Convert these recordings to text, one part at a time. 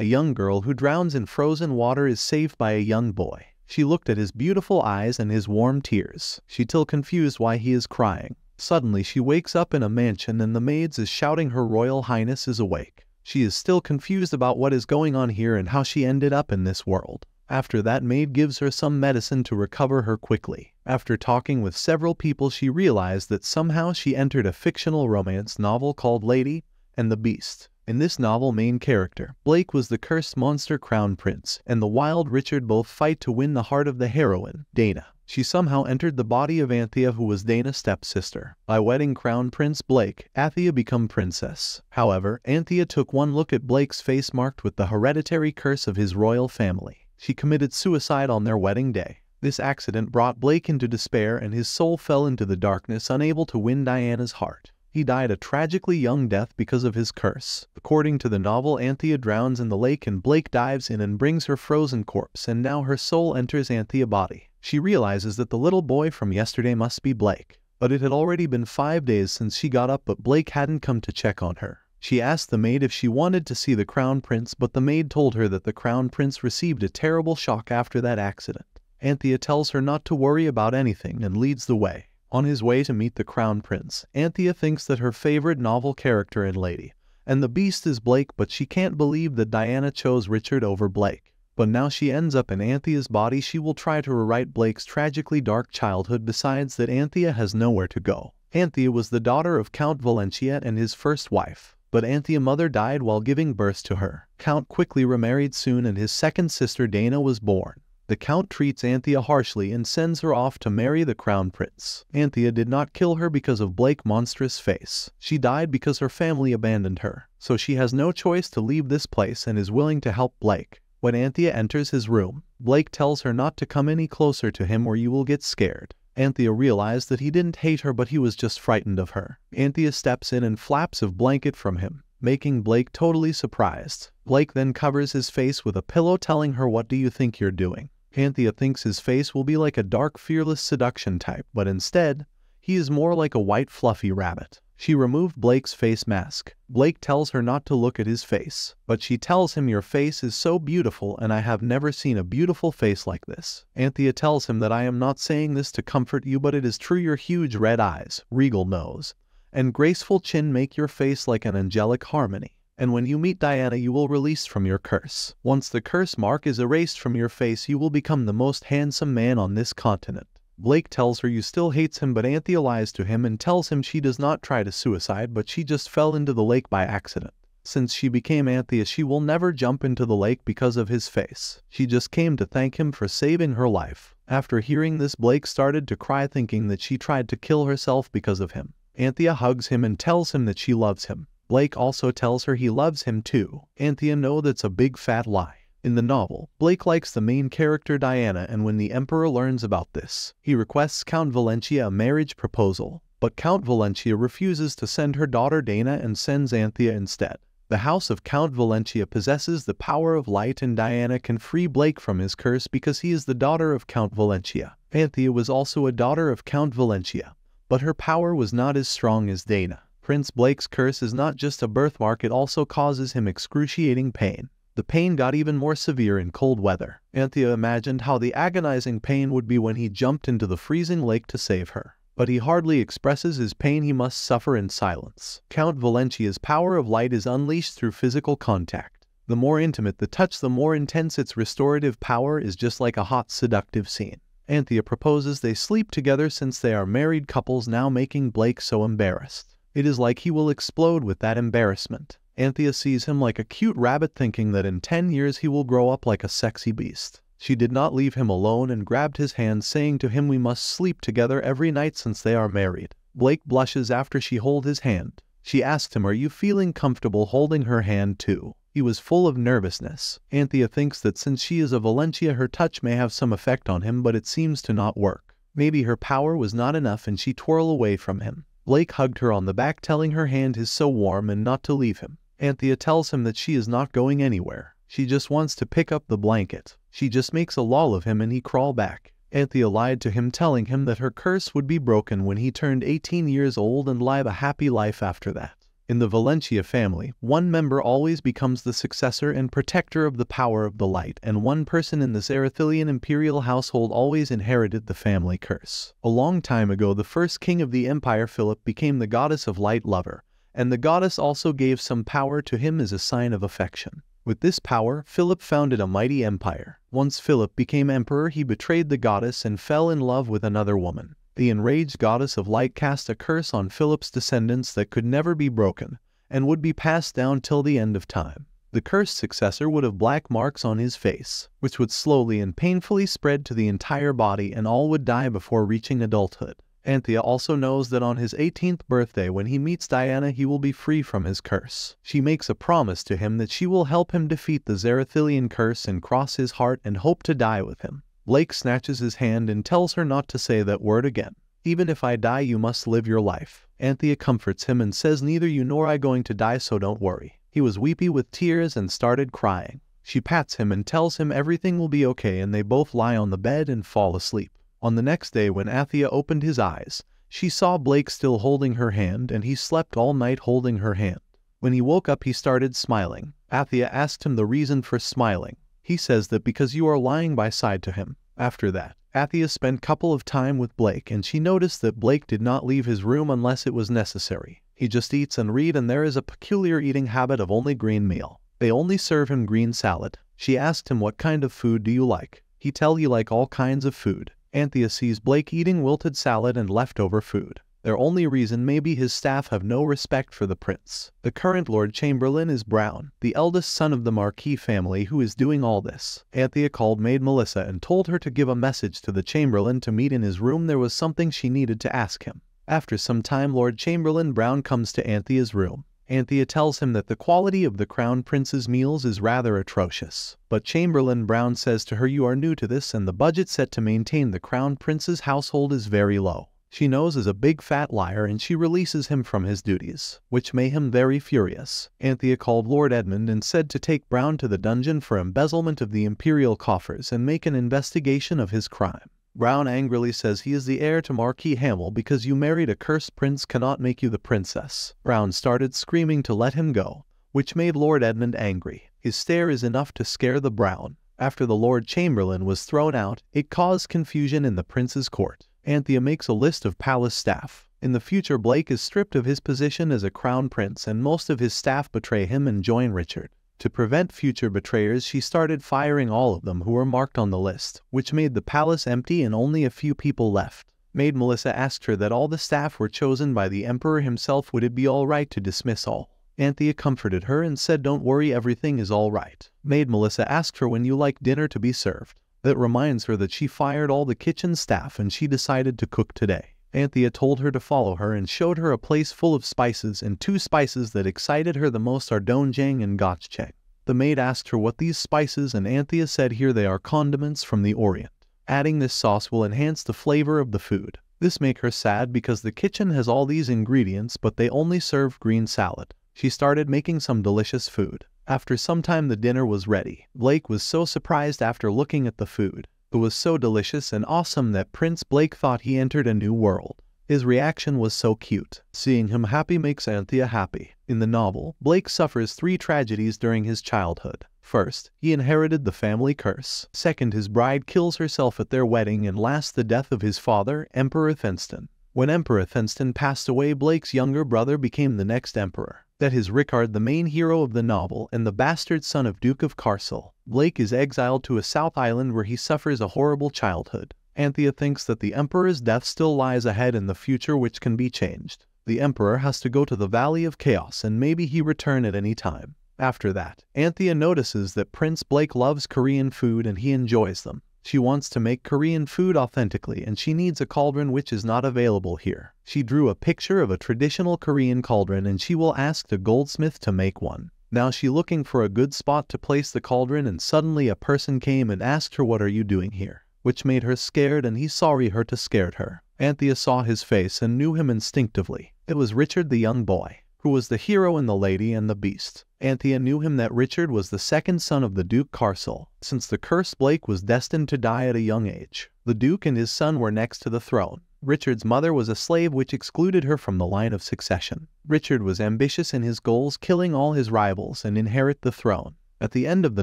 A young girl who drowns in frozen water is saved by a young boy. She looked at his beautiful eyes and his warm tears. She till confused why he is crying. Suddenly she wakes up in a mansion and the maids is shouting her royal highness is awake. She is still confused about what is going on here and how she ended up in this world. After that maid gives her some medicine to recover her quickly. After talking with several people she realized that somehow she entered a fictional romance novel called Lady and the Beast. In this novel main character, Blake was the cursed monster crown prince, and the wild Richard both fight to win the heart of the heroine, Dana. She somehow entered the body of Anthea who was Dana's stepsister. By wedding crown prince Blake, Anthea become princess. However, Anthea took one look at Blake's face marked with the hereditary curse of his royal family. She committed suicide on their wedding day. This accident brought Blake into despair and his soul fell into the darkness unable to win Diana's heart. He died a tragically young death because of his curse. According to the novel, Anthea drowns in the lake and Blake dives in and brings her frozen corpse and now her soul enters Anthea's body. She realizes that the little boy from yesterday must be Blake. But it had already been five days since she got up but Blake hadn't come to check on her. She asked the maid if she wanted to see the crown prince but the maid told her that the crown prince received a terrible shock after that accident. Anthea tells her not to worry about anything and leads the way. On his way to meet the crown prince, Anthea thinks that her favorite novel character in Lady and the Beast is Blake but she can't believe that Diana chose Richard over Blake. But now she ends up in Anthea's body she will try to rewrite Blake's tragically dark childhood besides that Anthea has nowhere to go. Anthea was the daughter of Count Valentia and his first wife, but Anthea's mother died while giving birth to her. Count quickly remarried soon and his second sister Dana was born. The Count treats Anthea harshly and sends her off to marry the Crown Prince. Anthea did not kill her because of Blake's monstrous face. She died because her family abandoned her, so she has no choice to leave this place and is willing to help Blake. When Anthea enters his room, Blake tells her not to come any closer to him or you will get scared. Anthea realized that he didn't hate her but he was just frightened of her. Anthea steps in and flaps a blanket from him, making Blake totally surprised. Blake then covers his face with a pillow telling her what do you think you're doing. Anthea thinks his face will be like a dark fearless seduction type, but instead, he is more like a white fluffy rabbit. She removed Blake's face mask. Blake tells her not to look at his face, but she tells him your face is so beautiful and I have never seen a beautiful face like this. Anthea tells him that I am not saying this to comfort you but it is true your huge red eyes, regal nose, and graceful chin make your face like an angelic harmony and when you meet Diana you will release from your curse. Once the curse mark is erased from your face you will become the most handsome man on this continent. Blake tells her you still hates him but Anthea lies to him and tells him she does not try to suicide but she just fell into the lake by accident. Since she became Anthea she will never jump into the lake because of his face. She just came to thank him for saving her life. After hearing this Blake started to cry thinking that she tried to kill herself because of him. Anthea hugs him and tells him that she loves him. Blake also tells her he loves him too. Anthea know that's a big fat lie. In the novel, Blake likes the main character Diana and when the Emperor learns about this, he requests Count Valentia a marriage proposal. But Count Valentia refuses to send her daughter Dana and sends Anthea instead. The house of Count Valentia possesses the power of light and Diana can free Blake from his curse because he is the daughter of Count Valentia. Anthea was also a daughter of Count Valentia, but her power was not as strong as Dana. Prince Blake's curse is not just a birthmark it also causes him excruciating pain. The pain got even more severe in cold weather. Anthea imagined how the agonizing pain would be when he jumped into the freezing lake to save her. But he hardly expresses his pain he must suffer in silence. Count Valentia's power of light is unleashed through physical contact. The more intimate the touch the more intense its restorative power is just like a hot seductive scene. Anthea proposes they sleep together since they are married couples now making Blake so embarrassed. It is like he will explode with that embarrassment. Anthea sees him like a cute rabbit thinking that in 10 years he will grow up like a sexy beast. She did not leave him alone and grabbed his hand saying to him we must sleep together every night since they are married. Blake blushes after she hold his hand. She asked him are you feeling comfortable holding her hand too? He was full of nervousness. Anthea thinks that since she is a Valentia her touch may have some effect on him but it seems to not work. Maybe her power was not enough and she twirl away from him. Blake hugged her on the back telling her hand is so warm and not to leave him. Anthea tells him that she is not going anywhere. She just wants to pick up the blanket. She just makes a lull of him and he crawl back. Anthea lied to him telling him that her curse would be broken when he turned 18 years old and live a happy life after that. In the Valentia family, one member always becomes the successor and protector of the power of the light, and one person in the Zarathilian imperial household always inherited the family curse. A long time ago, the first king of the empire, Philip, became the goddess of light lover, and the goddess also gave some power to him as a sign of affection. With this power, Philip founded a mighty empire. Once Philip became emperor, he betrayed the goddess and fell in love with another woman. The enraged goddess of light cast a curse on Philip's descendants that could never be broken, and would be passed down till the end of time. The cursed successor would have black marks on his face, which would slowly and painfully spread to the entire body and all would die before reaching adulthood. Anthea also knows that on his 18th birthday when he meets Diana he will be free from his curse. She makes a promise to him that she will help him defeat the Zarathilian curse and cross his heart and hope to die with him. Blake snatches his hand and tells her not to say that word again. Even if I die, you must live your life. Anthea comforts him and says neither you nor I going to die so don't worry. He was weepy with tears and started crying. She pats him and tells him everything will be okay and they both lie on the bed and fall asleep. On the next day when Anthea opened his eyes, she saw Blake still holding her hand and he slept all night holding her hand. When he woke up he started smiling. Anthea asked him the reason for smiling. He says that because you are lying by side to him. After that, Anthea spent couple of time with Blake and she noticed that Blake did not leave his room unless it was necessary. He just eats and read and there is a peculiar eating habit of only green meal. They only serve him green salad. She asked him what kind of food do you like. He tell he like all kinds of food. Anthea sees Blake eating wilted salad and leftover food. Their only reason may be his staff have no respect for the prince. The current Lord Chamberlain is Brown, the eldest son of the Marquis family who is doing all this. Anthea called maid Melissa and told her to give a message to the Chamberlain to meet in his room there was something she needed to ask him. After some time Lord Chamberlain Brown comes to Anthea's room. Anthea tells him that the quality of the Crown Prince's meals is rather atrocious. But Chamberlain Brown says to her you are new to this and the budget set to maintain the Crown Prince's household is very low. She knows is a big fat liar and she releases him from his duties, which made him very furious. Anthea called Lord Edmund and said to take Brown to the dungeon for embezzlement of the imperial coffers and make an investigation of his crime. Brown angrily says he is the heir to Marquis Hamill because you married a cursed prince cannot make you the princess. Brown started screaming to let him go, which made Lord Edmund angry. His stare is enough to scare the Brown. After the Lord Chamberlain was thrown out, it caused confusion in the prince's court. Anthea makes a list of palace staff. In the future Blake is stripped of his position as a crown prince and most of his staff betray him and join Richard. To prevent future betrayers she started firing all of them who were marked on the list, which made the palace empty and only a few people left. Maid Melissa asked her that all the staff were chosen by the emperor himself would it be alright to dismiss all. Anthea comforted her and said don't worry everything is alright. Maid Melissa asked her when you like dinner to be served. That reminds her that she fired all the kitchen staff and she decided to cook today. Anthea told her to follow her and showed her a place full of spices and two spices that excited her the most are doenjang and gochujang. The maid asked her what these spices and Anthea said here they are condiments from the Orient. Adding this sauce will enhance the flavor of the food. This make her sad because the kitchen has all these ingredients but they only serve green salad. She started making some delicious food. After some time the dinner was ready. Blake was so surprised after looking at the food. It was so delicious and awesome that Prince Blake thought he entered a new world. His reaction was so cute. Seeing him happy makes Anthea happy. In the novel, Blake suffers three tragedies during his childhood. First, he inherited the family curse. Second, his bride kills herself at their wedding. And last, the death of his father, Emperor Thenston. When Emperor Thenston passed away, Blake's younger brother became the next emperor that is Richard the main hero of the novel and the bastard son of Duke of Carcel. Blake is exiled to a south island where he suffers a horrible childhood. Anthea thinks that the Emperor's death still lies ahead in the future which can be changed. The Emperor has to go to the Valley of Chaos and maybe he return at any time. After that, Anthea notices that Prince Blake loves Korean food and he enjoys them. She wants to make Korean food authentically and she needs a cauldron which is not available here. She drew a picture of a traditional Korean cauldron and she will ask the goldsmith to make one. Now she looking for a good spot to place the cauldron and suddenly a person came and asked her what are you doing here, which made her scared and he sorry her to scared her. Anthea saw his face and knew him instinctively. It was Richard the young boy who was the hero in The Lady and the Beast. Anthea knew him that Richard was the second son of the Duke Carcel, since the cursed Blake was destined to die at a young age. The Duke and his son were next to the throne. Richard's mother was a slave which excluded her from the line of succession. Richard was ambitious in his goals, killing all his rivals and inherit the throne. At the end of the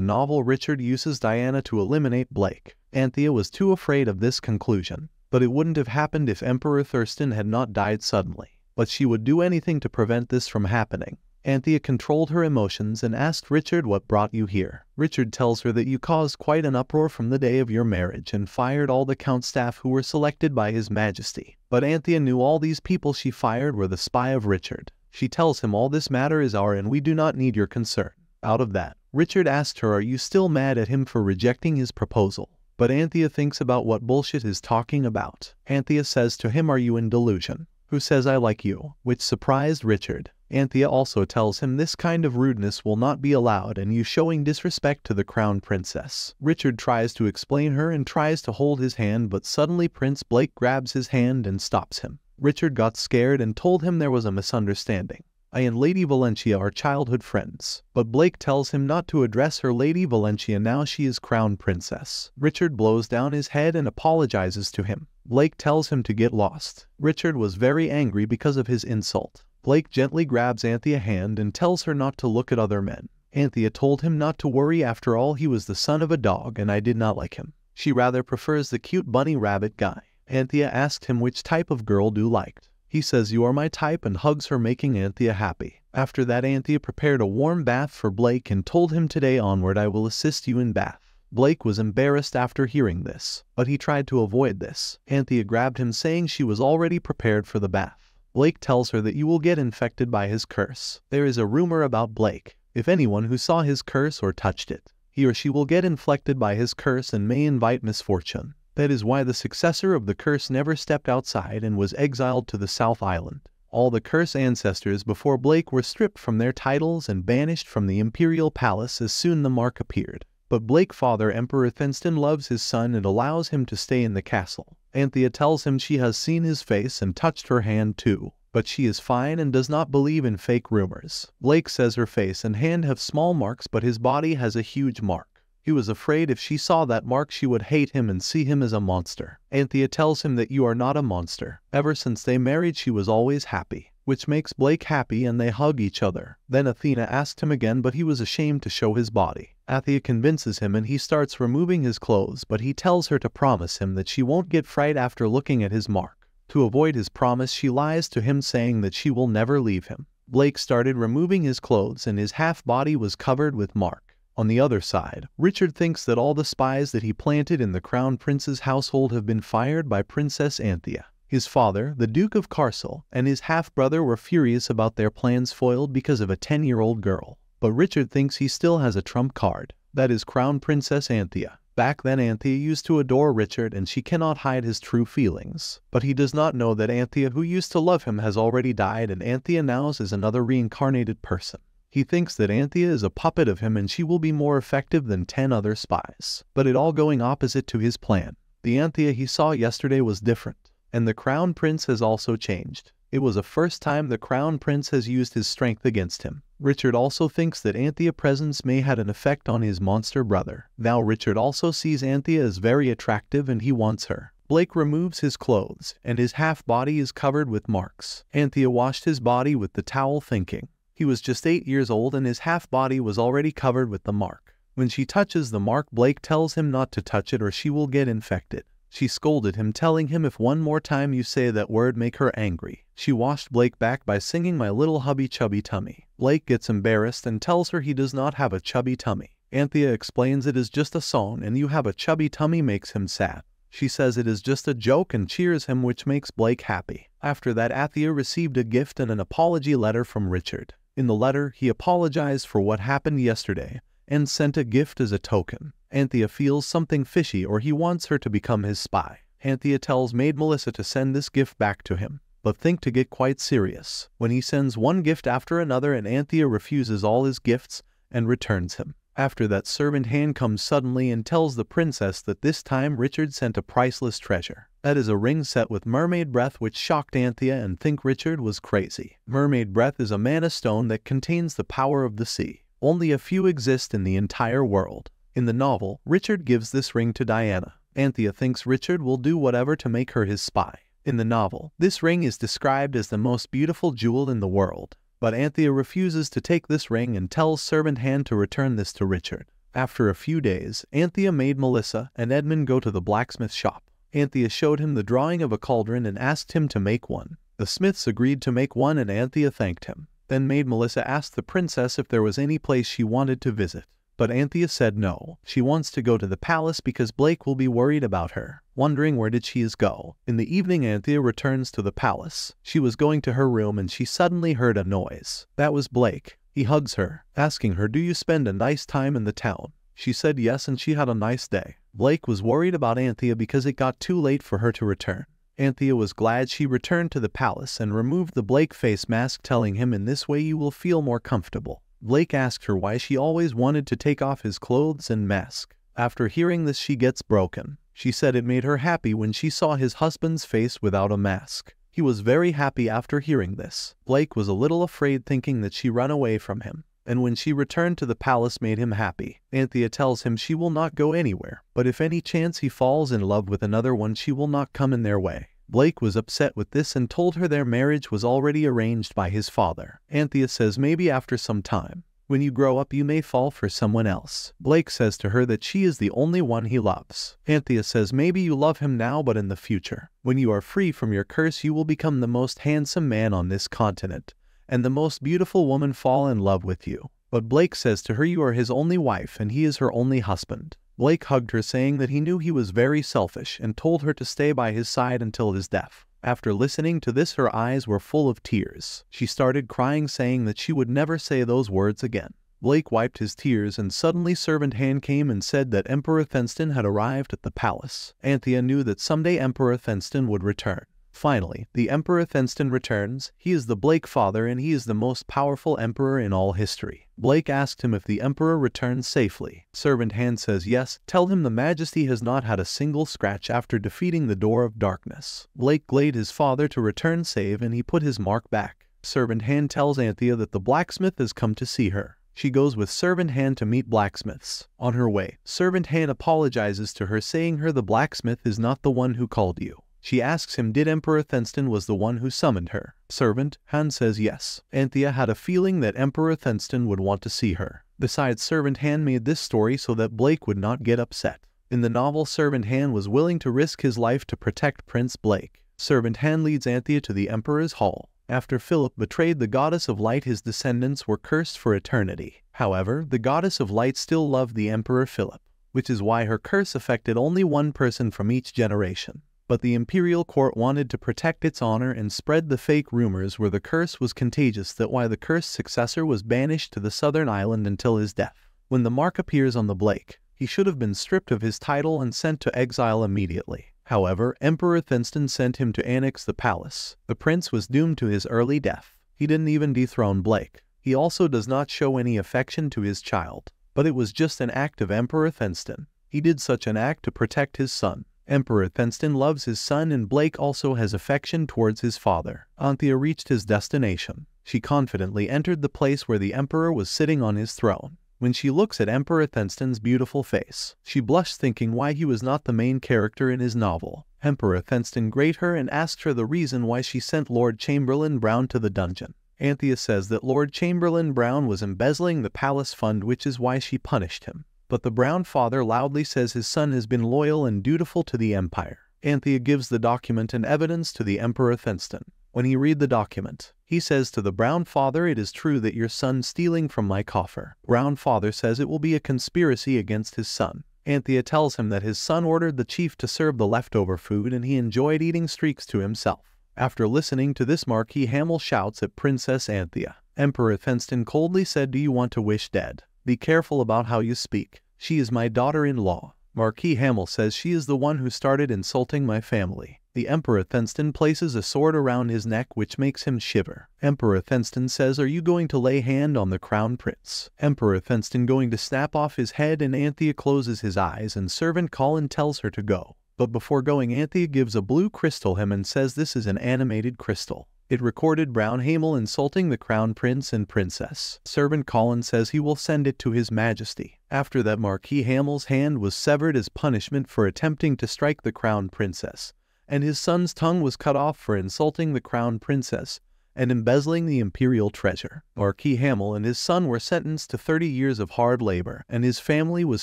novel, Richard uses Diana to eliminate Blake. Anthea was too afraid of this conclusion. But it wouldn't have happened if Emperor Thurston had not died suddenly. But she would do anything to prevent this from happening. Anthea controlled her emotions and asked Richard what brought you here. Richard tells her that you caused quite an uproar from the day of your marriage and fired all the count staff who were selected by his majesty. But Anthea knew all these people she fired were the spy of Richard. She tells him all this matter is our and we do not need your concern. Out of that, Richard asked her are you still mad at him for rejecting his proposal? But Anthea thinks about what bullshit is talking about. Anthea says to him are you in delusion? Who says I like you? Which surprised Richard. Anthea also tells him this kind of rudeness will not be allowed and you showing disrespect to the crown princess. Richard tries to explain her and tries to hold his hand but suddenly Prince Blake grabs his hand and stops him. Richard got scared and told him there was a misunderstanding. I and Lady Valentia are childhood friends, but Blake tells him not to address her Lady Valentia now she is crown princess. Richard blows down his head and apologizes to him. Blake tells him to get lost. Richard was very angry because of his insult. Blake gently grabs Anthea's hand and tells her not to look at other men. Anthea told him not to worry after all he was the son of a dog and I did not like him. She rather prefers the cute bunny rabbit guy. Anthea asked him which type of girl do liked. He says you are my type and hugs her making Anthea happy. After that Anthea prepared a warm bath for Blake and told him today onward I will assist you in bath. Blake was embarrassed after hearing this, but he tried to avoid this. Anthea grabbed him saying she was already prepared for the bath. Blake tells her that you will get infected by his curse. There is a rumor about Blake. If anyone who saw his curse or touched it, he or she will get inflicted by his curse and may invite misfortune. That is why the successor of the curse never stepped outside and was exiled to the South Island. All the curse ancestors before Blake were stripped from their titles and banished from the imperial palace as soon the mark appeared. But Blake father Emperor Thurston loves his son and allows him to stay in the castle. Anthea tells him she has seen his face and touched her hand too, but she is fine and does not believe in fake rumors. Blake says her face and hand have small marks but his body has a huge mark. He was afraid if she saw that mark she would hate him and see him as a monster. Anthea tells him that you are not a monster. Ever since they married she was always happy which makes Blake happy and they hug each other. Then Athena asked him again but he was ashamed to show his body. Anthea convinces him and he starts removing his clothes but he tells her to promise him that she won't get fright after looking at his mark. To avoid his promise she lies to him saying that she will never leave him. Blake started removing his clothes and his half body was covered with mark. On the other side, Richard thinks that all the spies that he planted in the crown prince's household have been fired by Princess Anthea. His father, the Duke of Carcel, and his half-brother were furious about their plans foiled because of a 10-year-old girl. But Richard thinks he still has a trump card, that is Crown Princess Anthea. Back then Anthea used to adore Richard and she cannot hide his true feelings. But he does not know that Anthea who used to love him has already died and Anthea now is another reincarnated person. He thinks that Anthea is a puppet of him and she will be more effective than 10 other spies. But it all going opposite to his plan. The Anthea he saw yesterday was different. And the Crown Prince has also changed. It was the first time the Crown Prince has used his strength against him. Richard also thinks that Anthea's presence may had an effect on his monster brother. Now Richard also sees Anthea as very attractive and he wants her. Blake removes his clothes, and his half body is covered with marks. Anthea washed his body with the towel thinking. He was just 8 years old and his half body was already covered with the mark. When she touches the mark Blake tells him not to touch it or she will get infected. She scolded him, telling him if one more time you say that word make her angry. She washed Blake back by singing My Little Hubby Chubby Tummy. Blake gets embarrassed and tells her he does not have a chubby tummy. Anthea explains it is just a song and you have a chubby tummy makes him sad. She says it is just a joke and cheers him which makes Blake happy. After that Anthea received a gift and an apology letter from Richard. In the letter, he apologized for what happened yesterday and sent a gift as a token. Anthea feels something fishy or he wants her to become his spy. Anthea tells maid Melissa to send this gift back to him, but think to get quite serious when he sends one gift after another and Anthea refuses all his gifts and returns him. After that servant Han comes suddenly and tells the princess that this time Richard sent a priceless treasure. That is a ring set with mermaid breath which shocked Anthea and think Richard was crazy. Mermaid breath is a mana stone that contains the power of the sea. Only a few exist in the entire world. In the novel, Richard gives this ring to Diana. Anthea thinks Richard will do whatever to make her his spy. In the novel, this ring is described as the most beautiful jewel in the world, but Anthea refuses to take this ring and tells Servant Han to return this to Richard. After a few days, Anthea made Melissa and Edmund go to the blacksmith shop. Anthea showed him the drawing of a cauldron and asked him to make one. The smiths agreed to make one and Anthea thanked him. Then made Melissa ask the princess if there was any place she wanted to visit. But Anthea said no. She wants to go to the palace because Blake will be worried about her, wondering where did she is go. In the evening Anthea returns to the palace. She was going to her room and she suddenly heard a noise. That was Blake. He hugs her, asking her do you spend a nice time in the town. She said yes and she had a nice day. Blake was worried about Anthea because it got too late for her to return. Anthea was glad she returned to the palace and removed the Blake face mask telling him in this way you will feel more comfortable. Blake asked her why she always wanted to take off his clothes and mask. After hearing this she gets broken. She said it made her happy when she saw his husband's face without a mask. He was very happy after hearing this. Blake was a little afraid thinking that she run away from him and when she returned to the palace made him happy. Anthea tells him she will not go anywhere, but if any chance he falls in love with another one she will not come in their way. Blake was upset with this and told her their marriage was already arranged by his father. Anthea says maybe after some time. When you grow up you may fall for someone else. Blake says to her that she is the only one he loves. Anthea says maybe you love him now but in the future. When you are free from your curse you will become the most handsome man on this continent and the most beautiful woman fall in love with you. But Blake says to her you are his only wife and he is her only husband. Blake hugged her saying that he knew he was very selfish and told her to stay by his side until his death. After listening to this her eyes were full of tears. She started crying saying that she would never say those words again. Blake wiped his tears and suddenly servant Han came and said that Emperor Thenston had arrived at the palace. Anthea knew that someday Emperor Thenston would return. Finally, the Emperor Thenston returns. He is the Blake father and he is the most powerful emperor in all history. Blake asked him if the emperor returned safely. Servant Han says yes. Tell him the majesty has not had a single scratch after defeating the door of darkness. Blake gladed his father to return safe and he put his mark back. Servant Han tells Anthea that the blacksmith has come to see her. She goes with Servant Han to meet blacksmiths. On her way, Servant Han apologizes to her saying her the blacksmith is not the one who called you. She asks him did Emperor Thenston was the one who summoned her. Servant, Han says yes. Anthea had a feeling that Emperor Thenston would want to see her. Besides, Servant Han made this story so that Blake would not get upset. In the novel, Servant Han was willing to risk his life to protect Prince Blake. Servant Han leads Anthea to the Emperor's hall. After Philip betrayed the goddess of light his descendants were cursed for eternity. However, the goddess of light still loved the Emperor Philip, which is why her curse affected only one person from each generation but the imperial court wanted to protect its honor and spread the fake rumors where the curse was contagious that why the cursed successor was banished to the southern island until his death. When the mark appears on the Blake, he should have been stripped of his title and sent to exile immediately. However, Emperor Thenston sent him to annex the palace. The prince was doomed to his early death. He didn't even dethrone Blake. He also does not show any affection to his child. But it was just an act of Emperor Thenston. He did such an act to protect his son. Emperor Thenston loves his son and Blake also has affection towards his father. Anthea reached his destination. She confidently entered the place where the emperor was sitting on his throne. When she looks at Emperor Thenston's beautiful face, she blushed thinking why he was not the main character in his novel. Emperor Thenston greeted her and asked her the reason why she sent Lord Chamberlain Brown to the dungeon. Anthea says that Lord Chamberlain Brown was embezzling the palace fund which is why she punished him. But the Brown father loudly says his son has been loyal and dutiful to the empire. Anthea gives the document and evidence to the Emperor Thenston. When he read the document, he says to the Brown father, It is true that your son stealing from my coffer. Brown father says it will be a conspiracy against his son. Anthea tells him that his son ordered the chief to serve the leftover food and he enjoyed eating streaks to himself. After listening to this Marquis Hamel shouts at Princess Anthea. Emperor Thenston coldly said, Do you want to wish dead? Be careful about how you speak. She is my daughter-in-law. Marquis Hamel says she is the one who started insulting my family. The Emperor Thenston places a sword around his neck which makes him shiver. Emperor Thenston says, Are you going to lay hand on the crown prince? Emperor Thenston going to snap off his head and Anthea closes his eyes and servant Colin tells her to go. But before going Anthea gives a blue crystal him and says this is an animated crystal. It recorded Brown Hamel insulting the crown prince and princess. Servant Colin says he will send it to his majesty. After that Marquis Hamel's hand was severed as punishment for attempting to strike the crown princess, and his son's tongue was cut off for insulting the crown princess and embezzling the imperial treasure. Marquis Hamel and his son were sentenced to 30 years of hard labor, and his family was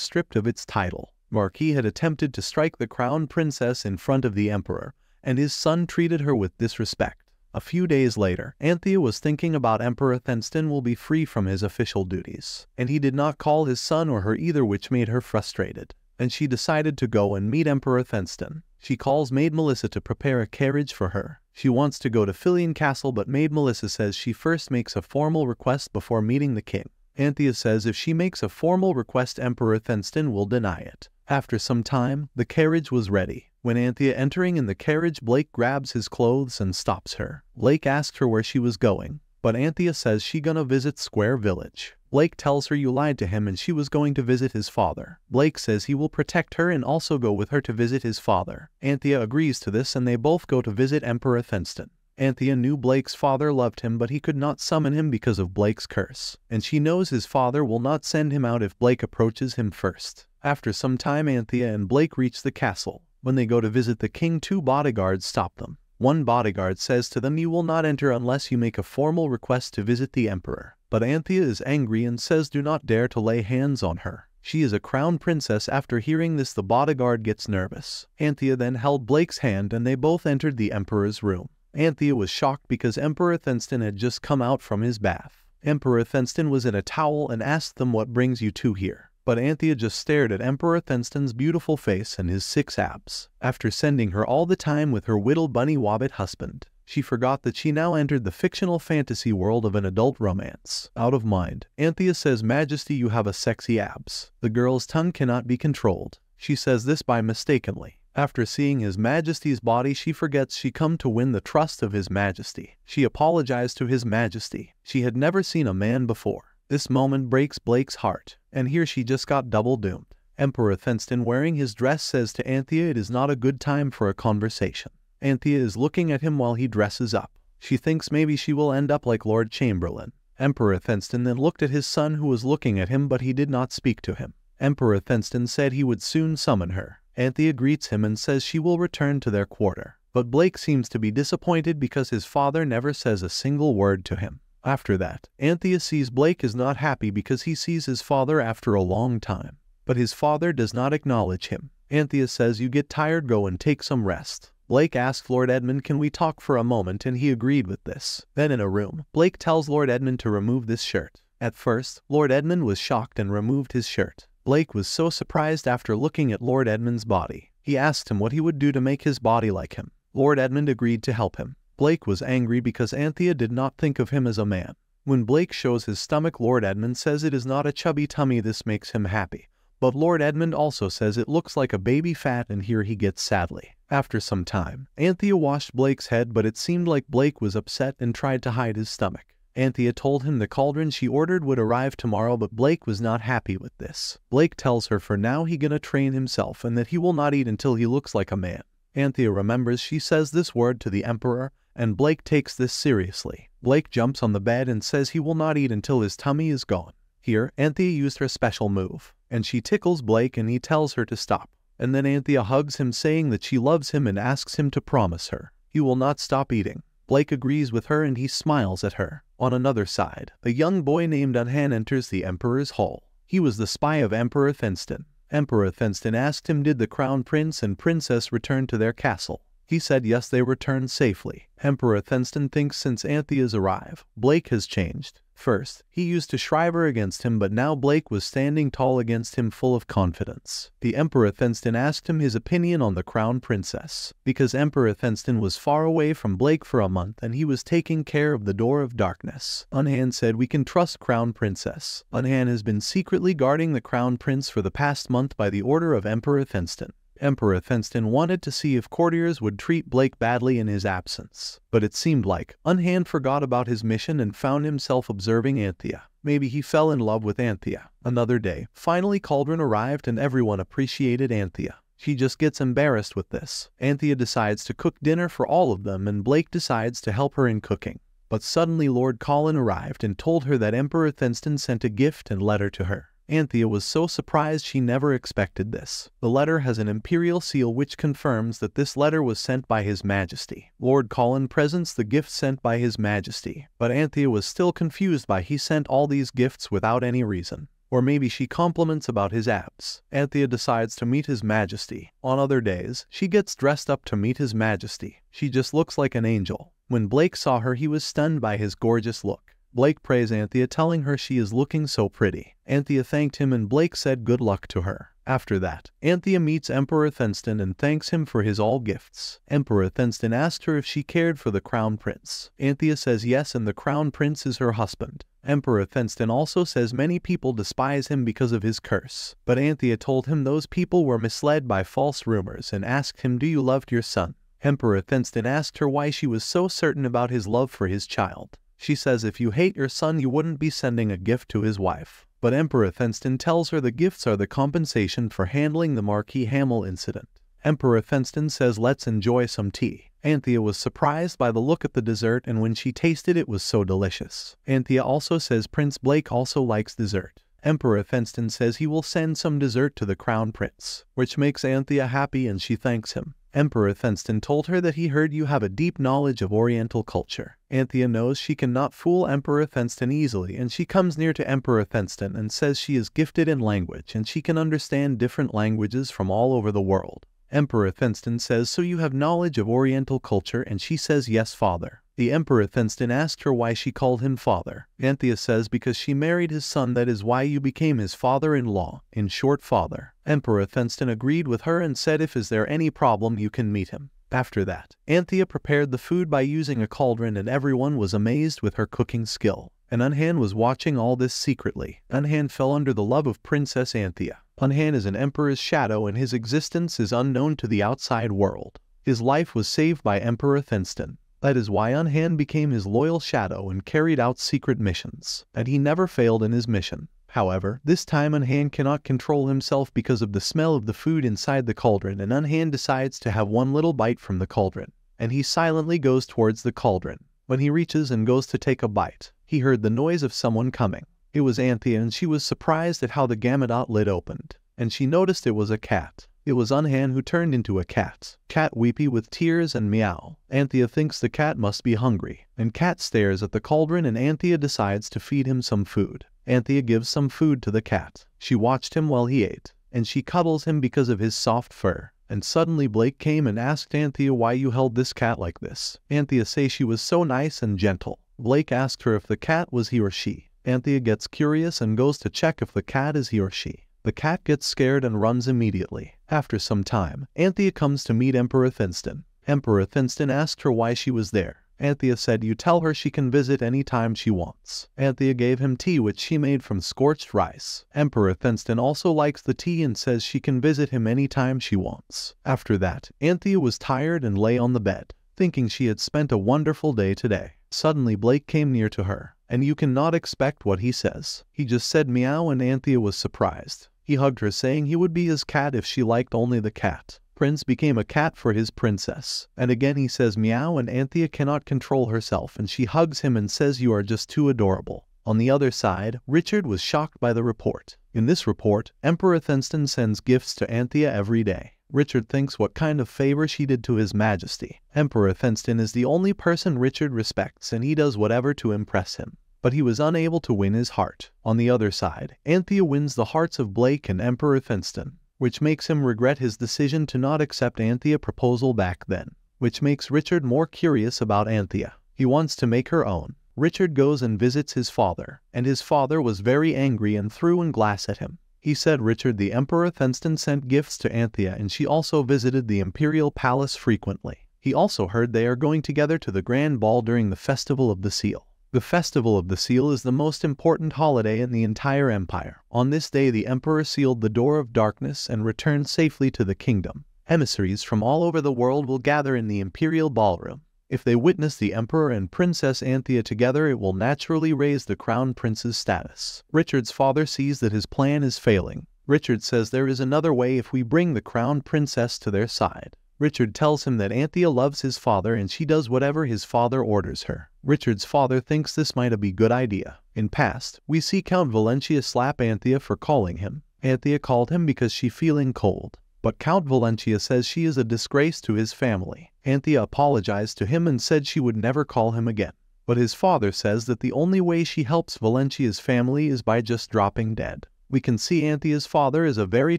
stripped of its title. Marquis had attempted to strike the crown princess in front of the emperor, and his son treated her with disrespect. A few days later, Anthea was thinking about Emperor Thenston will be free from his official duties, and he did not call his son or her either which made her frustrated. And she decided to go and meet Emperor Thenston. She calls Maid Melissa to prepare a carriage for her. She wants to go to Fillion Castle but Maid Melissa says she first makes a formal request before meeting the king. Anthea says if she makes a formal request Emperor Thenston will deny it. After some time, the carriage was ready. When Anthea entering in the carriage Blake grabs his clothes and stops her. Blake asks her where she was going, but Anthea says she gonna visit Square Village. Blake tells her you lied to him and she was going to visit his father. Blake says he will protect her and also go with her to visit his father. Anthea agrees to this and they both go to visit Emperor Thenston. Anthea knew Blake's father loved him but he could not summon him because of Blake's curse, and she knows his father will not send him out if Blake approaches him first. After some time Anthea and Blake reach the castle. When they go to visit the king two bodyguards stop them. One bodyguard says to them you will not enter unless you make a formal request to visit the emperor. But Anthea is angry and says do not dare to lay hands on her. She is a crown princess. After hearing this the bodyguard gets nervous. Anthea then held Blake's hand and they both entered the emperor's room. Anthea was shocked because Emperor Thenston had just come out from his bath. Emperor Thenston was in a towel and asked them what brings you two here. But Anthea just stared at Emperor Thenston's beautiful face and his six abs. After sending her all the time with her whittle bunny wabbit husband, she forgot that she now entered the fictional fantasy world of an adult romance. Out of mind, Anthea says, Majesty, you have a sexy abs. The girl's tongue cannot be controlled. She says this by mistakenly. After seeing His Majesty's body, she forgets she come to win the trust of His Majesty. She apologized to His Majesty. She had never seen a man before. This moment breaks Blake's heart, and here she just got double doomed. Emperor Thenston wearing his dress says to Anthea it is not a good time for a conversation. Anthea is looking at him while he dresses up. She thinks maybe she will end up like Lord Chamberlain. Emperor Thenston then looked at his son who was looking at him but he did not speak to him. Emperor Thenston said he would soon summon her. Anthea greets him and says she will return to their quarter. But Blake seems to be disappointed because his father never says a single word to him. After that, Anthea sees Blake is not happy because he sees his father after a long time. But his father does not acknowledge him. Anthea says you get tired go and take some rest. Blake asked Lord Edmund can we talk for a moment and he agreed with this. Then in a room, Blake tells Lord Edmund to remove this shirt. At first, Lord Edmund was shocked and removed his shirt. Blake was so surprised after looking at Lord Edmund's body. He asked him what he would do to make his body like him. Lord Edmund agreed to help him. Blake was angry because Anthea did not think of him as a man. When Blake shows his stomach Lord Edmund says it is not a chubby tummy this makes him happy. But Lord Edmund also says it looks like a baby fat and here he gets sadly. After some time, Anthea washed Blake's head but it seemed like Blake was upset and tried to hide his stomach. Anthea told him the cauldron she ordered would arrive tomorrow but Blake was not happy with this. Blake tells her for now he gonna train himself and that he will not eat until he looks like a man. Anthea remembers she says this word to the emperor and Blake takes this seriously. Blake jumps on the bed and says he will not eat until his tummy is gone. Here, Anthea used her special move, and she tickles Blake and he tells her to stop. And then Anthea hugs him saying that she loves him and asks him to promise her. He will not stop eating. Blake agrees with her and he smiles at her. On another side, a young boy named Unhan enters the Emperor's hall. He was the spy of Emperor Thenston. Emperor Thenston asked him did the crown prince and princess return to their castle. He said yes they returned safely. Emperor Thenston thinks since Anthea's arrive, Blake has changed. First, he used to Shriver against him but now Blake was standing tall against him full of confidence. The Emperor Thenston asked him his opinion on the crown princess, because Emperor Thenston was far away from Blake for a month and he was taking care of the Door of Darkness. Unhan said we can trust crown princess. Unhan has been secretly guarding the crown prince for the past month by the order of Emperor Thenston. Emperor Thenston wanted to see if courtiers would treat Blake badly in his absence. But it seemed like Unhan forgot about his mission and found himself observing Anthea. Maybe he fell in love with Anthea. Another day, finally Cauldron arrived and everyone appreciated Anthea. She just gets embarrassed with this. Anthea decides to cook dinner for all of them and Blake decides to help her in cooking. But suddenly Lord Colin arrived and told her that Emperor Thenston sent a gift and letter to her. Anthea was so surprised she never expected this. The letter has an imperial seal which confirms that this letter was sent by His Majesty. Lord Colin presents the gift sent by His Majesty, but Anthea was still confused by he sent all these gifts without any reason. Or maybe she compliments about his abs. Anthea decides to meet His Majesty. On other days, she gets dressed up to meet His Majesty. She just looks like an angel. When Blake saw her, he was stunned by his gorgeous look. Blake praised Anthea, telling her she is looking so pretty. Anthea thanked him and Blake said good luck to her. After that, Anthea meets Emperor Thenston and thanks him for his all gifts. Emperor Thenston asked her if she cared for the crown prince. Anthea says yes and the crown prince is her husband. Emperor Thenston also says many people despise him because of his curse. But Anthea told him those people were misled by false rumors and asked him do you love your son? Emperor Thenston asked her why she was so certain about his love for his child. She says if you hate your son, you wouldn't be sending a gift to his wife. But Emperor Thenston tells her the gifts are the compensation for handling the Marquis Hamel incident. Emperor Thenston says let's enjoy some tea. Anthea was surprised by the look at the dessert and when she tasted it was so delicious. Anthea also says Prince Blake also likes dessert. Emperor Thenston says he will send some dessert to the crown prince, which makes Anthea happy and she thanks him. Emperor Thenston told her that he heard you have a deep knowledge of Oriental culture. Anthea knows she cannot fool Emperor Thenston easily and she comes near to Emperor Thenston and says she is gifted in language and she can understand different languages from all over the world. Emperor Thenston says so you have knowledge of Oriental culture and she says yes father. The Emperor Thenston asked her why she called him father. Anthea says because she married his son that is why you became his father-in-law, in short father. Emperor Thenston agreed with her and said if is there any problem you can meet him. After that, Anthea prepared the food by using a cauldron and everyone was amazed with her cooking skill. And Unhan was watching all this secretly. Unhan fell under the love of Princess Anthea. Unhan is an emperor's shadow and his existence is unknown to the outside world. His life was saved by Emperor Thenston. That is why Unhan became his loyal shadow and carried out secret missions, and he never failed in his mission. However, this time Unhan cannot control himself because of the smell of the food inside the cauldron and Unhan decides to have one little bite from the cauldron, and he silently goes towards the cauldron. When he reaches and goes to take a bite, he heard the noise of someone coming. It was Anthea and she was surprised at how the gamasot lid opened, and she noticed it was a cat. It was Unhan who turned into a cat. Cat weepy with tears and meow. Anthea thinks the cat must be hungry, and Cat stares at the cauldron and Anthea decides to feed him some food. Anthea gives some food to the cat. She watched him while he ate, and she cuddles him because of his soft fur. And suddenly Blake came and asked Anthea why you held this cat like this. Anthea say she was so nice and gentle. Blake asked her if the cat was he or she. Anthea gets curious and goes to check if the cat is he or she. The cat gets scared and runs immediately. After some time, Anthea comes to meet Emperor Thenston. Emperor Thenston asked her why she was there. Anthea said you tell her she can visit any time she wants. Anthea gave him tea which she made from scorched rice. Emperor Thenston also likes the tea and says she can visit him any time she wants. After that, Anthea was tired and lay on the bed, thinking she had spent a wonderful day today. Suddenly Blake came near to her, and you cannot expect what he says. He just said meow and Anthea was surprised. He hugged her saying he would be his cat if she liked only the cat. Prince became a cat for his princess. And again he says meow and Anthea cannot control herself and she hugs him and says you are just too adorable. On the other side, Richard was shocked by the report. In this report, Emperor Thenston sends gifts to Anthea every day. Richard thinks what kind of favor she did to his majesty. Emperor Thenston is the only person Richard respects and he does whatever to impress him but he was unable to win his heart. On the other side, Anthea wins the hearts of Blake and Emperor Thenston, which makes him regret his decision to not accept Anthea's proposal back then, which makes Richard more curious about Anthea. He wants to make her own. Richard goes and visits his father, and his father was very angry and threw in glass at him. He said Richard the Emperor Thenston sent gifts to Anthea and she also visited the imperial palace frequently. He also heard they are going together to the grand ball during the festival of the seal. The Festival of the Seal is the most important holiday in the entire empire. On this day the emperor sealed the door of darkness and returned safely to the kingdom. Emissaries from all over the world will gather in the imperial ballroom. If they witness the emperor and Princess Anthea together it will naturally raise the crown prince's status. Richard's father sees that his plan is failing. Richard says there is another way if we bring the crown princess to their side. Richard tells him that Anthea loves his father and she does whatever his father orders her. Richard's father thinks this might be a good idea. In past, we see Count Valentia slap Anthea for calling him. Anthea called him because she feeling cold. But Count Valentia says she is a disgrace to his family. Anthea apologized to him and said she would never call him again. But his father says that the only way she helps Valentia's family is by just dropping dead. We can see Anthea's father is a very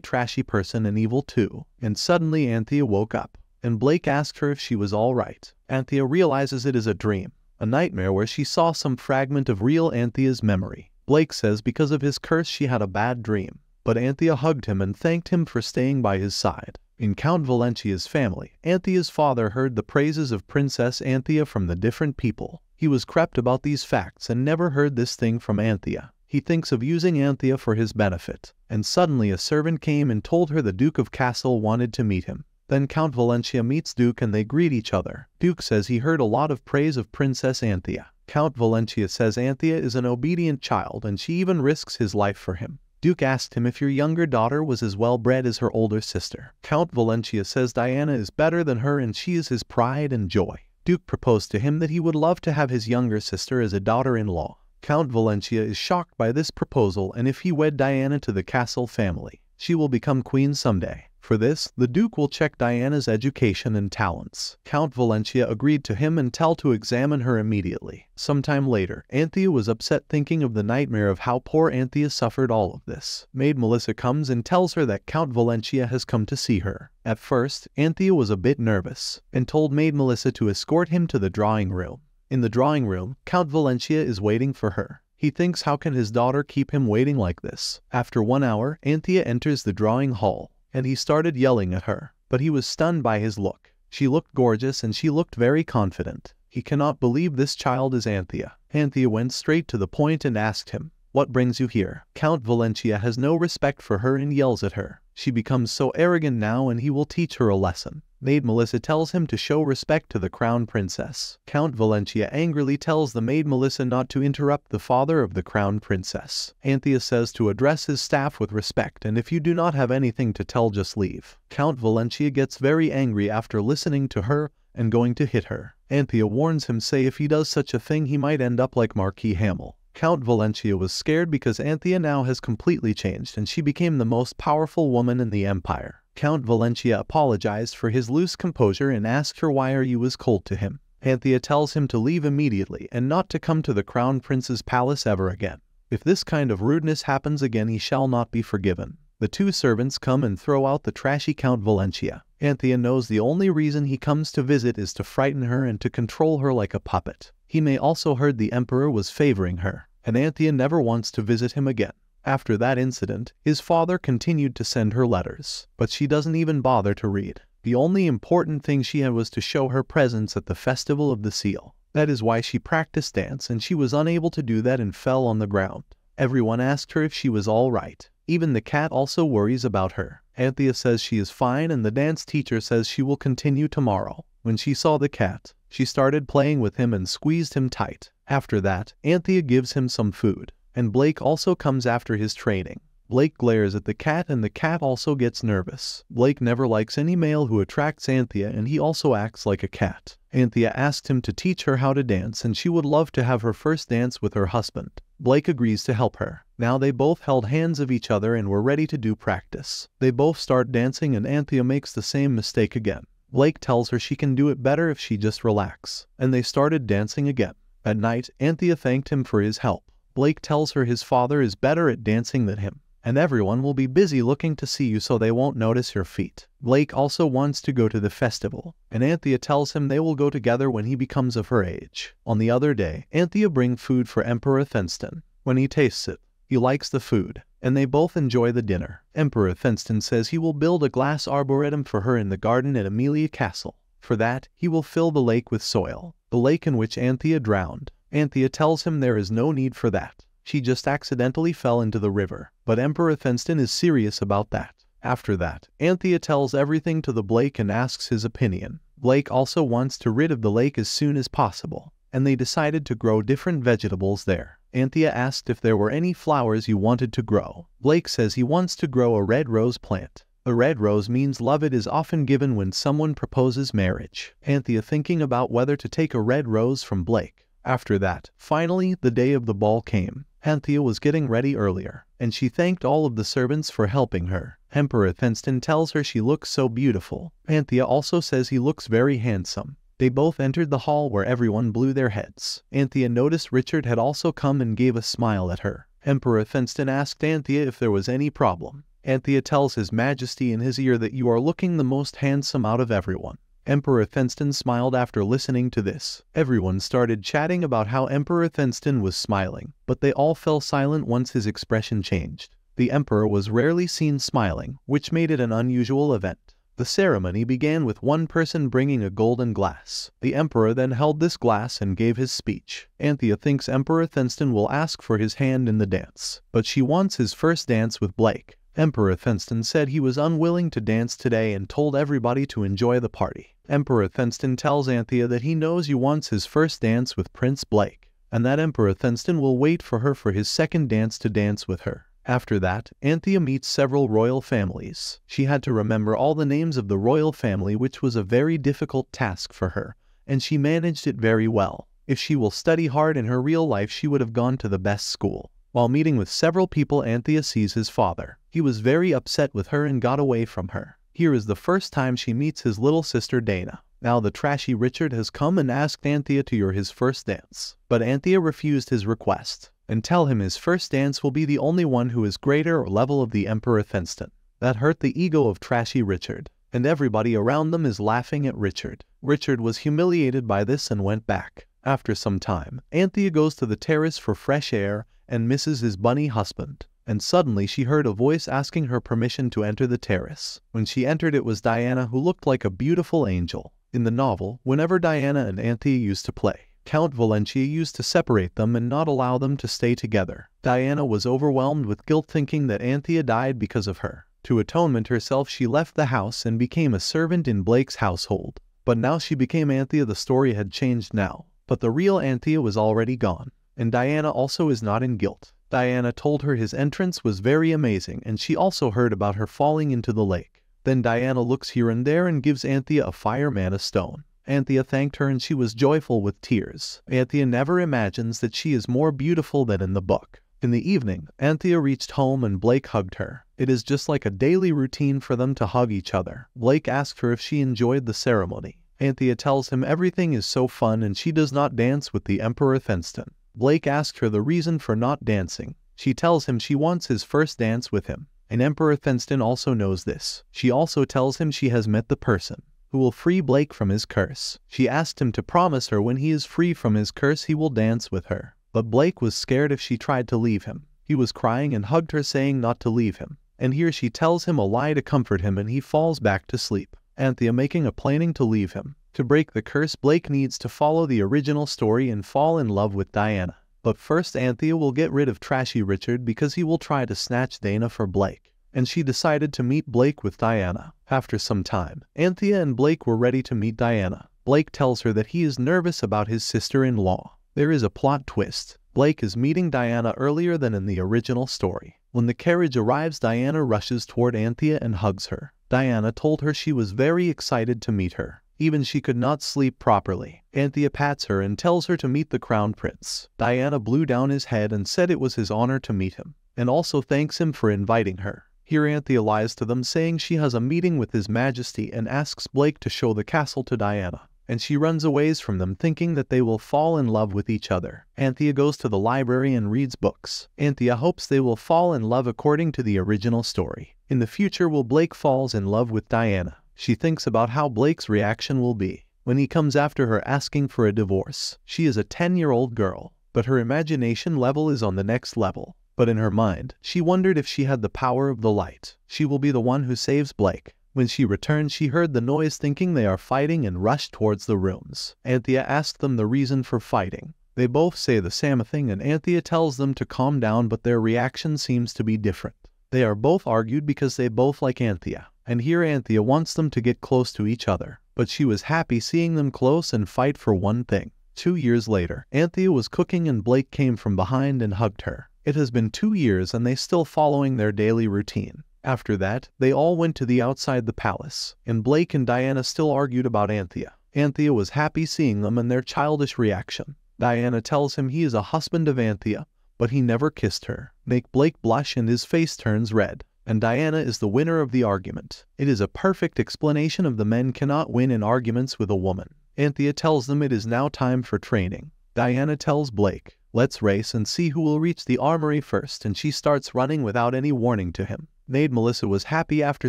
trashy person and evil too. And suddenly Anthea woke up, and Blake asked her if she was alright. Anthea realizes it is a dream, a nightmare where she saw some fragment of real Anthea's memory. Blake says because of his curse she had a bad dream, but Anthea hugged him and thanked him for staying by his side. In Count Valentia's family, Anthea's father heard the praises of Princess Anthea from the different people, he was crept about these facts and never heard this thing from Anthea. He thinks of using Anthea for his benefit. And suddenly a servant came and told her the Duke of Carcel wanted to meet him. Then Count Valentia meets Duke and they greet each other. Duke says he heard a lot of praise of Princess Anthea. Count Valentia says Anthea is an obedient child and she even risks his life for him. Duke asked him if your younger daughter was as well bred as her older sister. Count Valentia says Diana is better than her and she is his pride and joy. Duke proposed to him that he would love to have his younger sister as a daughter-in-law. Count Valentia is shocked by this proposal and if he wed Diana to the Carcel family, she will become queen someday. For this, the Duke will check Diana's education and talents. Count Valentia agreed to him and tell to examine her immediately. Sometime later, Anthea was upset thinking of the nightmare of how poor Anthea suffered all of this. Maid Melissa comes and tells her that Count Valentia has come to see her. At first, Anthea was a bit nervous and told Maid Melissa to escort him to the drawing room. In the drawing room, Count Valentia is waiting for her. He thinks how can his daughter keep him waiting like this. After one hour, Anthea enters the drawing hall and he started yelling at her, but he was stunned by his look. She looked gorgeous and she looked very confident. He cannot believe this child is Anthea. Anthea went straight to the point and asked him, What brings you here? Count Valentia has no respect for her and yells at her. She becomes so arrogant now and he will teach her a lesson. Maid Melissa tells him to show respect to the crown princess. Count Valentia angrily tells the maid Melissa not to interrupt the father of the crown princess. Anthea says to address his staff with respect and if you do not have anything to tell just leave. Count Valentia gets very angry after listening to her and going to hit her. Anthea warns him say if he does such a thing he might end up like Marquis Hamel. Count Valentia was scared because Anthea now has completely changed and she became the most powerful woman in the empire. Count Valentia apologized for his loose composure and asked her why he was cold to him. Anthea tells him to leave immediately and not to come to the crown prince's palace ever again. If this kind of rudeness happens again he shall not be forgiven. The two servants come and throw out the trashy Count Valentia. Anthea knows the only reason he comes to visit is to frighten her and to control her like a puppet. He may also heard the emperor was favoring her, and Anthea never wants to visit him again. After that incident, his father continued to send her letters, but she doesn't even bother to read. The only important thing she had was to show her presence at the Festival of the Seal. That is why she practiced dance and she was unable to do that and fell on the ground. Everyone asked her if she was all right. Even the cat also worries about her. Anthea says she is fine and the dance teacher says she will continue tomorrow. When she saw the cat, she started playing with him and squeezed him tight. After that, Anthea gives him some food and Blake also comes after his training. Blake glares at the cat and the cat also gets nervous. Blake never likes any male who attracts Anthea and he also acts like a cat. Anthea asked him to teach her how to dance and she would love to have her first dance with her husband. Blake agrees to help her. Now they both held hands of each other and were ready to do practice. They both start dancing and Anthea makes the same mistake again. Blake tells her she can do it better if she just relax. And they started dancing again. At night, Anthea thanked him for his help. Blake tells her his father is better at dancing than him, and everyone will be busy looking to see you so they won't notice your feet. Blake also wants to go to the festival, and Anthea tells him they will go together when he becomes of her age. On the other day, Anthea brings food for Emperor Thenston. When he tastes it, he likes the food, and they both enjoy the dinner. Emperor Thenston says he will build a glass arboretum for her in the garden at Amelia Castle. For that, he will fill the lake with soil, the lake in which Anthea drowned. Anthea tells him there is no need for that. She just accidentally fell into the river. But Emperor Thenston is serious about that. After that, Anthea tells everything to the Blake and asks his opinion. Blake also wants to rid of the lake as soon as possible, and they decided to grow different vegetables there. Anthea asked if there were any flowers you wanted to grow. Blake says he wants to grow a red rose plant. A red rose means love it is often given when someone proposes marriage. Anthea thinking about whether to take a red rose from Blake. After that, finally, the day of the ball came. Anthea was getting ready earlier, and she thanked all of the servants for helping her. Emperor Thenston tells her she looks so beautiful. Anthea also says he looks very handsome. They both entered the hall where everyone blew their heads. Anthea noticed Richard had also come and gave a smile at her. Emperor Thenston asked Anthea if there was any problem. Anthea tells his majesty in his ear that you are looking the most handsome out of everyone. Emperor Thenston smiled after listening to this. Everyone started chatting about how Emperor Thenston was smiling, but they all fell silent once his expression changed. The emperor was rarely seen smiling, which made it an unusual event. The ceremony began with one person bringing a golden glass. The emperor then held this glass and gave his speech. Anthea thinks Emperor Thenston will ask for his hand in the dance, but she wants his first dance with Blake. Emperor Thenston said he was unwilling to dance today and told everybody to enjoy the party. Emperor Thenston tells Anthea that he knows he wants his first dance with Prince Blake, and that Emperor Thenston will wait for her for his second dance to dance with her. After that, Anthea meets several royal families. She had to remember all the names of the royal family which was a very difficult task for her, and she managed it very well. If she will study hard in her real life she would have gone to the best school. While meeting with several people Anthea sees his father. He was very upset with her and got away from her. Here is the first time she meets his little sister Diana. Now the trashy Richard has come and asked Anthea to your his first dance. But Anthea refused his request, and tell him his first dance will be the only one who is greater or level of the Emperor Thenston. That hurt the ego of trashy Richard, and everybody around them is laughing at Richard. Richard was humiliated by this and went back. After some time, Anthea goes to the terrace for fresh air and misses his bunny husband. And suddenly she heard a voice asking her permission to enter the terrace. When she entered it was Diana who looked like a beautiful angel. In the novel, whenever Diana and Anthea used to play, Count Valentia used to separate them and not allow them to stay together. Diana was overwhelmed with guilt thinking that Anthea died because of her. To atonement herself she left the house and became a servant in Blake's household. But now she became Anthea the story had changed now. But the real Anthea was already gone and Diana also is not in guilt. Diana told her his entrance was very amazing and she also heard about her falling into the lake. Then Diana looks here and there and gives Anthea a fireman a stone. Anthea thanked her and she was joyful with tears. Anthea never imagines that she is more beautiful than in the book. In the evening, Anthea reached home and Blake hugged her. It is just like a daily routine for them to hug each other. Blake asked her if she enjoyed the ceremony. Anthea tells him everything is so fun and she does not dance with the Emperor Thenston. Blake asks her the reason for not dancing. She tells him she wants his first dance with him, and Emperor Thenston also knows this. She also tells him she has met the person who will free Blake from his curse. She asked him to promise her when he is free from his curse he will dance with her. But Blake was scared if she tried to leave him. He was crying and hugged her saying not to leave him. And here she tells him a lie to comfort him and he falls back to sleep. Anthea making a planning to leave him. To break the curse, Blake needs to follow the original story and fall in love with Diana. But first, Anthea will get rid of Trashy Richard because he will try to snatch Diana for Blake. And she decided to meet Blake with Diana. After some time, Anthea and Blake were ready to meet Diana. Blake tells her that he is nervous about his sister-in-law. There is a plot twist. Blake is meeting Diana earlier than in the original story. When the carriage arrives, Diana rushes toward Anthea and hugs her. Diana told her she was very excited to meet her. Even she could not sleep properly. Anthea pats her and tells her to meet the crown prince. Diana blew down his head and said it was his honor to meet him, and also thanks him for inviting her. Here Anthea lies to them saying she has a meeting with his majesty and asks Blake to show the castle to Diana. And she runs away from them thinking that they will fall in love with each other. Anthea goes to the library and reads books. Anthea hopes they will fall in love according to the original story. In the future will Blake falls in love with Diana. She thinks about how Blake's reaction will be when he comes after her asking for a divorce. She is a 10-year-old girl, but her imagination level is on the next level. But in her mind, she wondered if she had the power of the light. She will be the one who saves Blake. When she returned, she heard the noise thinking they are fighting and rushed towards the rooms. Anthea asked them the reason for fighting. They both say the same thing and Anthea tells them to calm down but their reaction seems to be different. They are both argued because they both like Anthea and here Anthea wants them to get close to each other. But she was happy seeing them close and fight for one thing. Two years later, Anthea was cooking and Blake came from behind and hugged her. It has been two years and they still following their daily routine. After that, they all went to the outside the palace, and Blake and Diana still argued about Anthea. Anthea was happy seeing them and their childish reaction. Diana tells him he is a husband of Anthea, but he never kissed her. Make Blake blush and his face turns red. And Diana is the winner of the argument. It is a perfect explanation of the men cannot win in arguments with a woman. Anthea tells them it is now time for training. Diana tells Blake, let's race and see who will reach the armory first and she starts running without any warning to him. Maid Melissa was happy after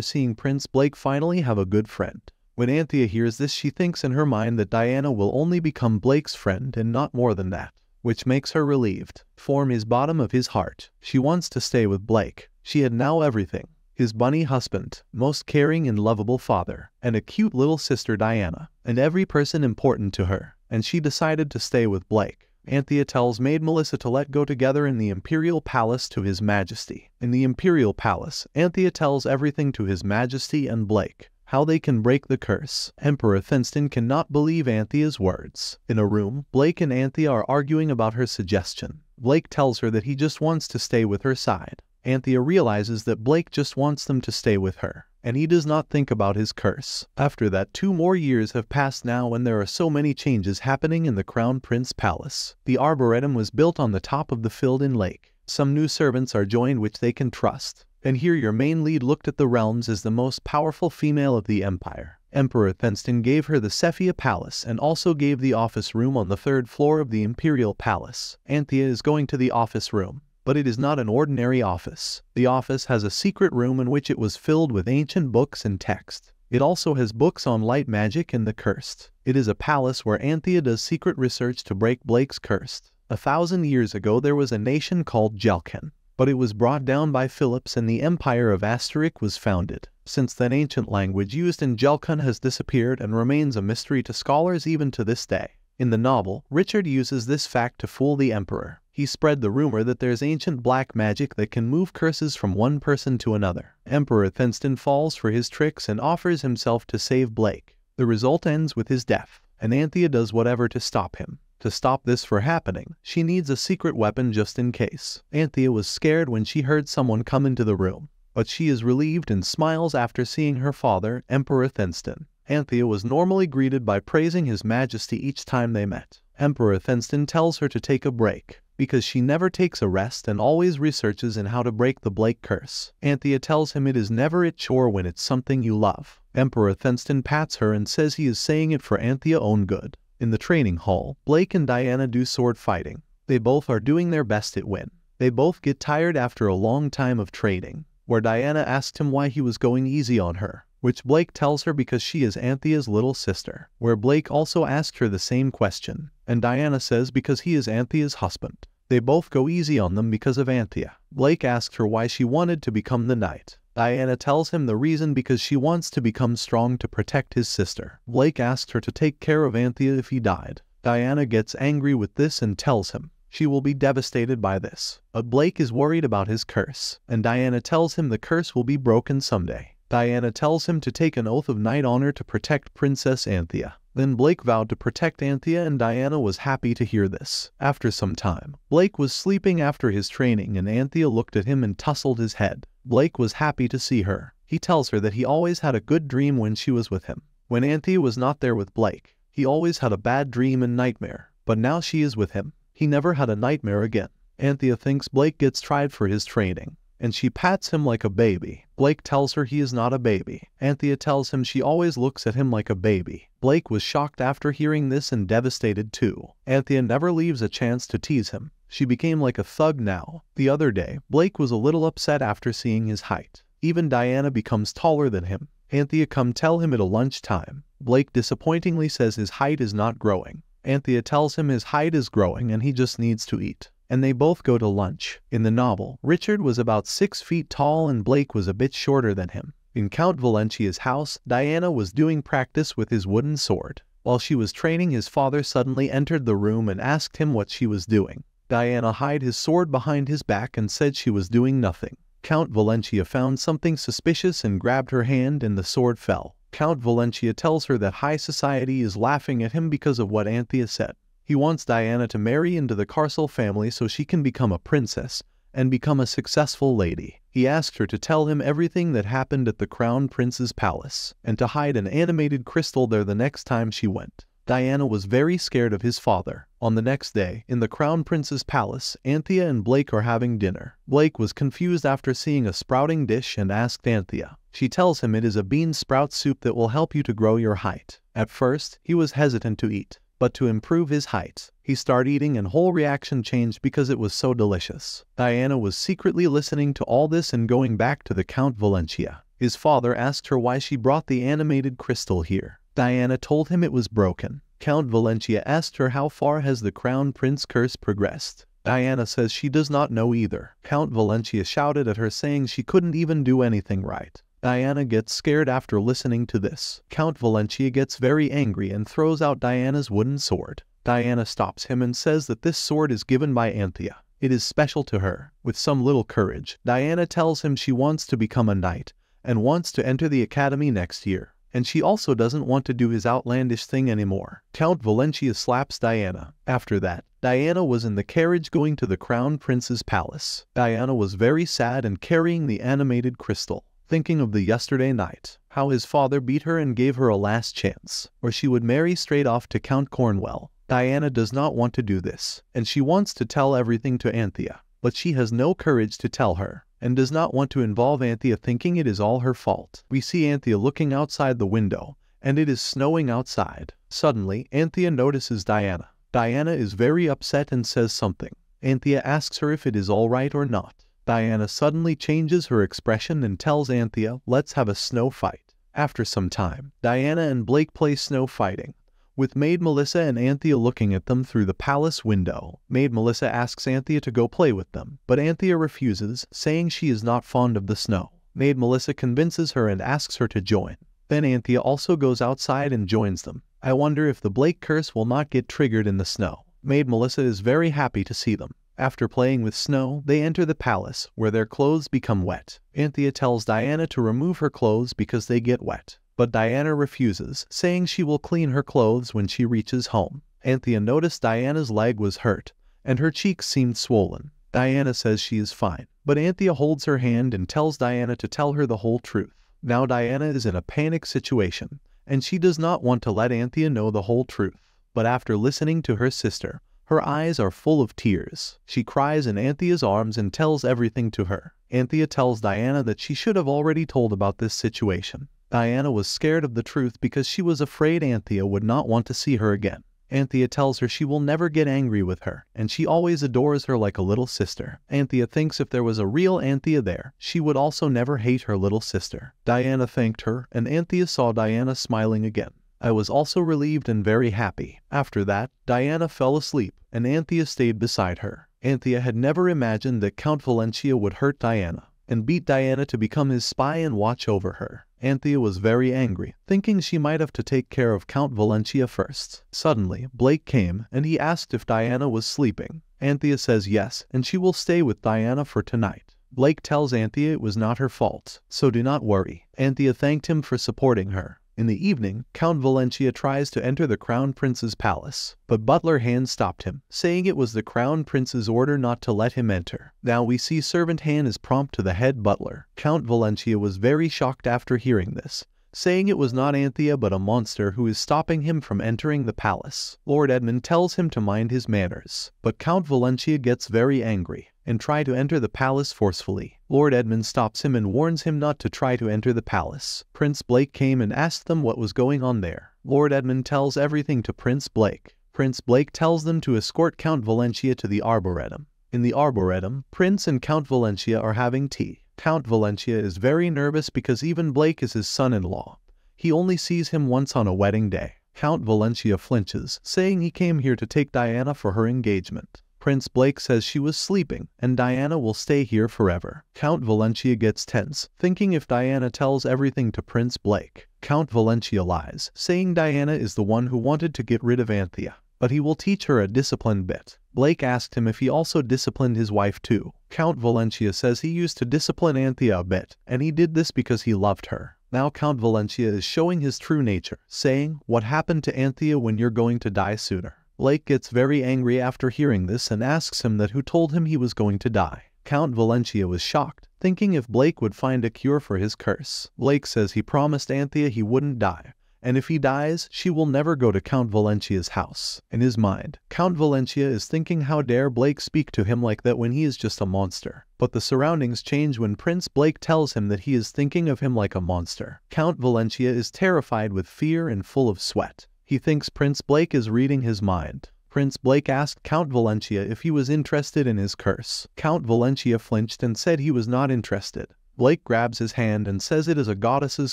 seeing Prince Blake finally have a good friend. When Anthea hears this she thinks in her mind that Diana will only become Blake's friend and not more than that, which makes her relieved. Form his bottom of his heart. She wants to stay with Blake. She had now everything. His bunny husband, most caring and lovable father, and a cute little sister Diana, and every person important to her, and she decided to stay with Blake. Anthea tells Maid Melissa to let go together in the Imperial Palace to His Majesty. In the Imperial Palace, Anthea tells everything to His Majesty and Blake, how they can break the curse. Emperor Thenston cannot believe Anthea's words. In a room, Blake and Anthea are arguing about her suggestion. Blake tells her that he just wants to stay with her side. Anthea realizes that Blake just wants them to stay with her and he does not think about his curse. After that, two more years have passed now and there are so many changes happening in the Crown Prince Palace. The Arboretum was built on the top of the filled-in lake. Some new servants are joined which they can trust. And here your main lead looked at the realms as the most powerful female of the empire. Emperor Thenston gave her the Cephia Palace and also gave the office room on the third floor of the Imperial Palace. Anthea is going to the office room but it is not an ordinary office. The office has a secret room in which it was filled with ancient books and text. It also has books on light magic and the cursed. It is a palace where Anthea does secret research to break Blake's curse. A thousand years ago there was a nation called Jelken, but it was brought down by Philips and the Empire of Asterik was founded. Since then ancient language used in Jelkan has disappeared and remains a mystery to scholars even to this day. In the novel, Richard uses this fact to fool the Emperor he spread the rumor that there's ancient black magic that can move curses from one person to another. Emperor Thenston falls for his tricks and offers himself to save Blake. The result ends with his death, and Anthea does whatever to stop him. To stop this from happening, she needs a secret weapon just in case. Anthea was scared when she heard someone come into the room, but she is relieved and smiles after seeing her father, Emperor Thenston. Anthea was normally greeted by praising his majesty each time they met. Emperor Thenston tells her to take a break, because she never takes a rest and always researches in how to break the Blake curse. Anthea tells him it is never a chore when it's something you love. Emperor Thenston pats her and says he is saying it for Anthea's own good. In the training hall, Blake and Diana do sword fighting. They both are doing their best at win. They both get tired after a long time of training, where Diana asked him why he was going easy on her which Blake tells her because she is Anthea's little sister, where Blake also asked her the same question, and Diana says because he is Anthea's husband. They both go easy on them because of Anthea. Blake asks her why she wanted to become the knight. Diana tells him the reason because she wants to become strong to protect his sister. Blake asks her to take care of Anthea if he died. Diana gets angry with this and tells him she will be devastated by this. But Blake is worried about his curse, and Diana tells him the curse will be broken someday. Diana tells him to take an oath of knight honor to protect Princess Anthea. Then Blake vowed to protect Anthea and Diana was happy to hear this. After some time, Blake was sleeping after his training and Anthea looked at him and tousled his head. Blake was happy to see her. He tells her that he always had a good dream when she was with him. When Anthea was not there with Blake, he always had a bad dream and nightmare. But now she is with him. He never had a nightmare again. Anthea thinks Blake gets tried for his training and she pats him like a baby. Blake tells her he is not a baby. Anthea tells him she always looks at him like a baby. Blake was shocked after hearing this and devastated too. Anthea never leaves a chance to tease him. She became like a thug now. The other day, Blake was a little upset after seeing his height. Even Diana becomes taller than him. Anthea come tell him at a lunchtime. Blake disappointingly says his height is not growing. Anthea tells him his height is growing and he just needs to eat and they both go to lunch. In the novel, Richard was about six feet tall and Blake was a bit shorter than him. In Count Valentia's house, Diana was doing practice with his wooden sword. While she was training, his father suddenly entered the room and asked him what she was doing. Diana hid his sword behind his back and said she was doing nothing. Count Valentia found something suspicious and grabbed her hand and the sword fell. Count Valentia tells her that high society is laughing at him because of what Anthea said. He wants Diana to marry into the Carcel family so she can become a princess, and become a successful lady. He asked her to tell him everything that happened at the Crown Prince's palace, and to hide an animated crystal there the next time she went. Diana was very scared of his father. On the next day, in the Crown Prince's palace, Anthea and Blake are having dinner. Blake was confused after seeing a sprouting dish and asked Anthea. She tells him it is a bean sprout soup that will help you to grow your height. At first, he was hesitant to eat, but to improve his height, he started eating and whole reaction changed because it was so delicious. Diana was secretly listening to all this and going back to the Count Valentia. His father asked her why she brought the animated crystal here. Diana told him it was broken. Count Valentia asked her how far has the crown prince curse progressed. Diana says she does not know either. Count Valentia shouted at her saying she couldn't even do anything right. Diana gets scared after listening to this. Count Valentia gets very angry and throws out Diana's wooden sword. Diana stops him and says that this sword is given by Anthea. It is special to her. With some little courage, Diana tells him she wants to become a knight and wants to enter the academy next year and she also doesn't want to do his outlandish thing anymore. Count Valentia slaps Diana. After that, Diana was in the carriage going to the crown prince's palace. Diana was very sad and carrying the animated crystal, thinking of the yesterday night, how his father beat her and gave her a last chance, or she would marry straight off to Count Cornwell. Diana does not want to do this, and she wants to tell everything to Anthea, but she has no courage to tell her and does not want to involve Anthea thinking it is all her fault. We see Anthea looking outside the window, and it is snowing outside. Suddenly, Anthea notices Diana. Diana is very upset and says something. Anthea asks her if it is all right or not. Diana suddenly changes her expression and tells Anthea, let's have a snow fight. After some time, Diana and Blake play snow fighting with Maid Melissa and Anthea looking at them through the palace window. Maid Melissa asks Anthea to go play with them, but Anthea refuses, saying she is not fond of the snow. Maid Melissa convinces her and asks her to join. Then Anthea also goes outside and joins them. I wonder if the Blake curse will not get triggered in the snow. Maid Melissa is very happy to see them. After playing with snow, they enter the palace, where their clothes become wet. Anthea tells Diana to remove her clothes because they get wet but Diana refuses, saying she will clean her clothes when she reaches home. Anthea noticed Diana's leg was hurt, and her cheeks seemed swollen. Diana says she is fine, but Anthea holds her hand and tells Diana to tell her the whole truth. Now Diana is in a panic situation, and she does not want to let Anthea know the whole truth. But after listening to her sister, her eyes are full of tears. She cries in Anthea's arms and tells everything to her. Anthea tells Diana that she should have already told about this situation. Diana was scared of the truth because she was afraid Anthea would not want to see her again. Anthea tells her she will never get angry with her, and she always adores her like a little sister. Anthea thinks if there was a real Anthea there, she would also never hate her little sister. Diana thanked her, and Anthea saw Diana smiling again. I was also relieved and very happy. After that, Diana fell asleep, and Anthea stayed beside her. Anthea had never imagined that Count Valentia would hurt Diana, and beat Diana to become his spy and watch over her. Anthea was very angry, thinking she might have to take care of Count Valentia first. Suddenly, Blake came, and he asked if Diana was sleeping. Anthea says yes, and she will stay with Diana for tonight. Blake tells Anthea it was not her fault, so do not worry. Anthea thanked him for supporting her. In the evening, Count Valentia tries to enter the Crown Prince's palace, but Butler Han stopped him, saying it was the Crown Prince's order not to let him enter. Now we see Servant Han is prompt to the head butler. Count Valentia was very shocked after hearing this, saying it was not Anthea but a monster who is stopping him from entering the palace. Lord Edmund tells him to mind his manners, but Count Valentia gets very angry and try to enter the palace forcefully. Lord Edmund stops him and warns him not to try to enter the palace. Prince Blake came and asked them what was going on there. Lord Edmund tells everything to Prince Blake. Prince Blake tells them to escort Count Valentia to the Arboretum. In the Arboretum, Prince and Count Valentia are having tea. Count Valentia is very nervous because even Blake is his son-in-law. He only sees him once on a wedding day. Count Valentia flinches, saying he came here to take Diana for her engagement. Prince Blake says she was sleeping, and Diana will stay here forever. Count Valentia gets tense, thinking if Diana tells everything to Prince Blake. Count Valentia lies, saying Diana is the one who wanted to get rid of Anthea, but he will teach her a discipline bit. Blake asked him if he also disciplined his wife too. Count Valentia says he used to discipline Anthea a bit, and he did this because he loved her. Now Count Valentia is showing his true nature, saying, what happened to Anthea when you're going to die sooner? Blake gets very angry after hearing this and asks him that who told him he was going to die. Count Valentia was shocked, thinking if Blake would find a cure for his curse. Blake says he promised Anthea he wouldn't die, and if he dies, she will never go to Count Valentia's house. In his mind, Count Valentia is thinking how dare Blake speak to him like that when he is just a monster. But the surroundings change when Prince Blake tells him that he is thinking of him like a monster. Count Valentia is terrified with fear and full of sweat. He thinks Prince Blake is reading his mind. Prince Blake asked Count Valentia if he was interested in his curse. Count Valentia flinched and said he was not interested. Blake grabs his hand and says it is a goddess's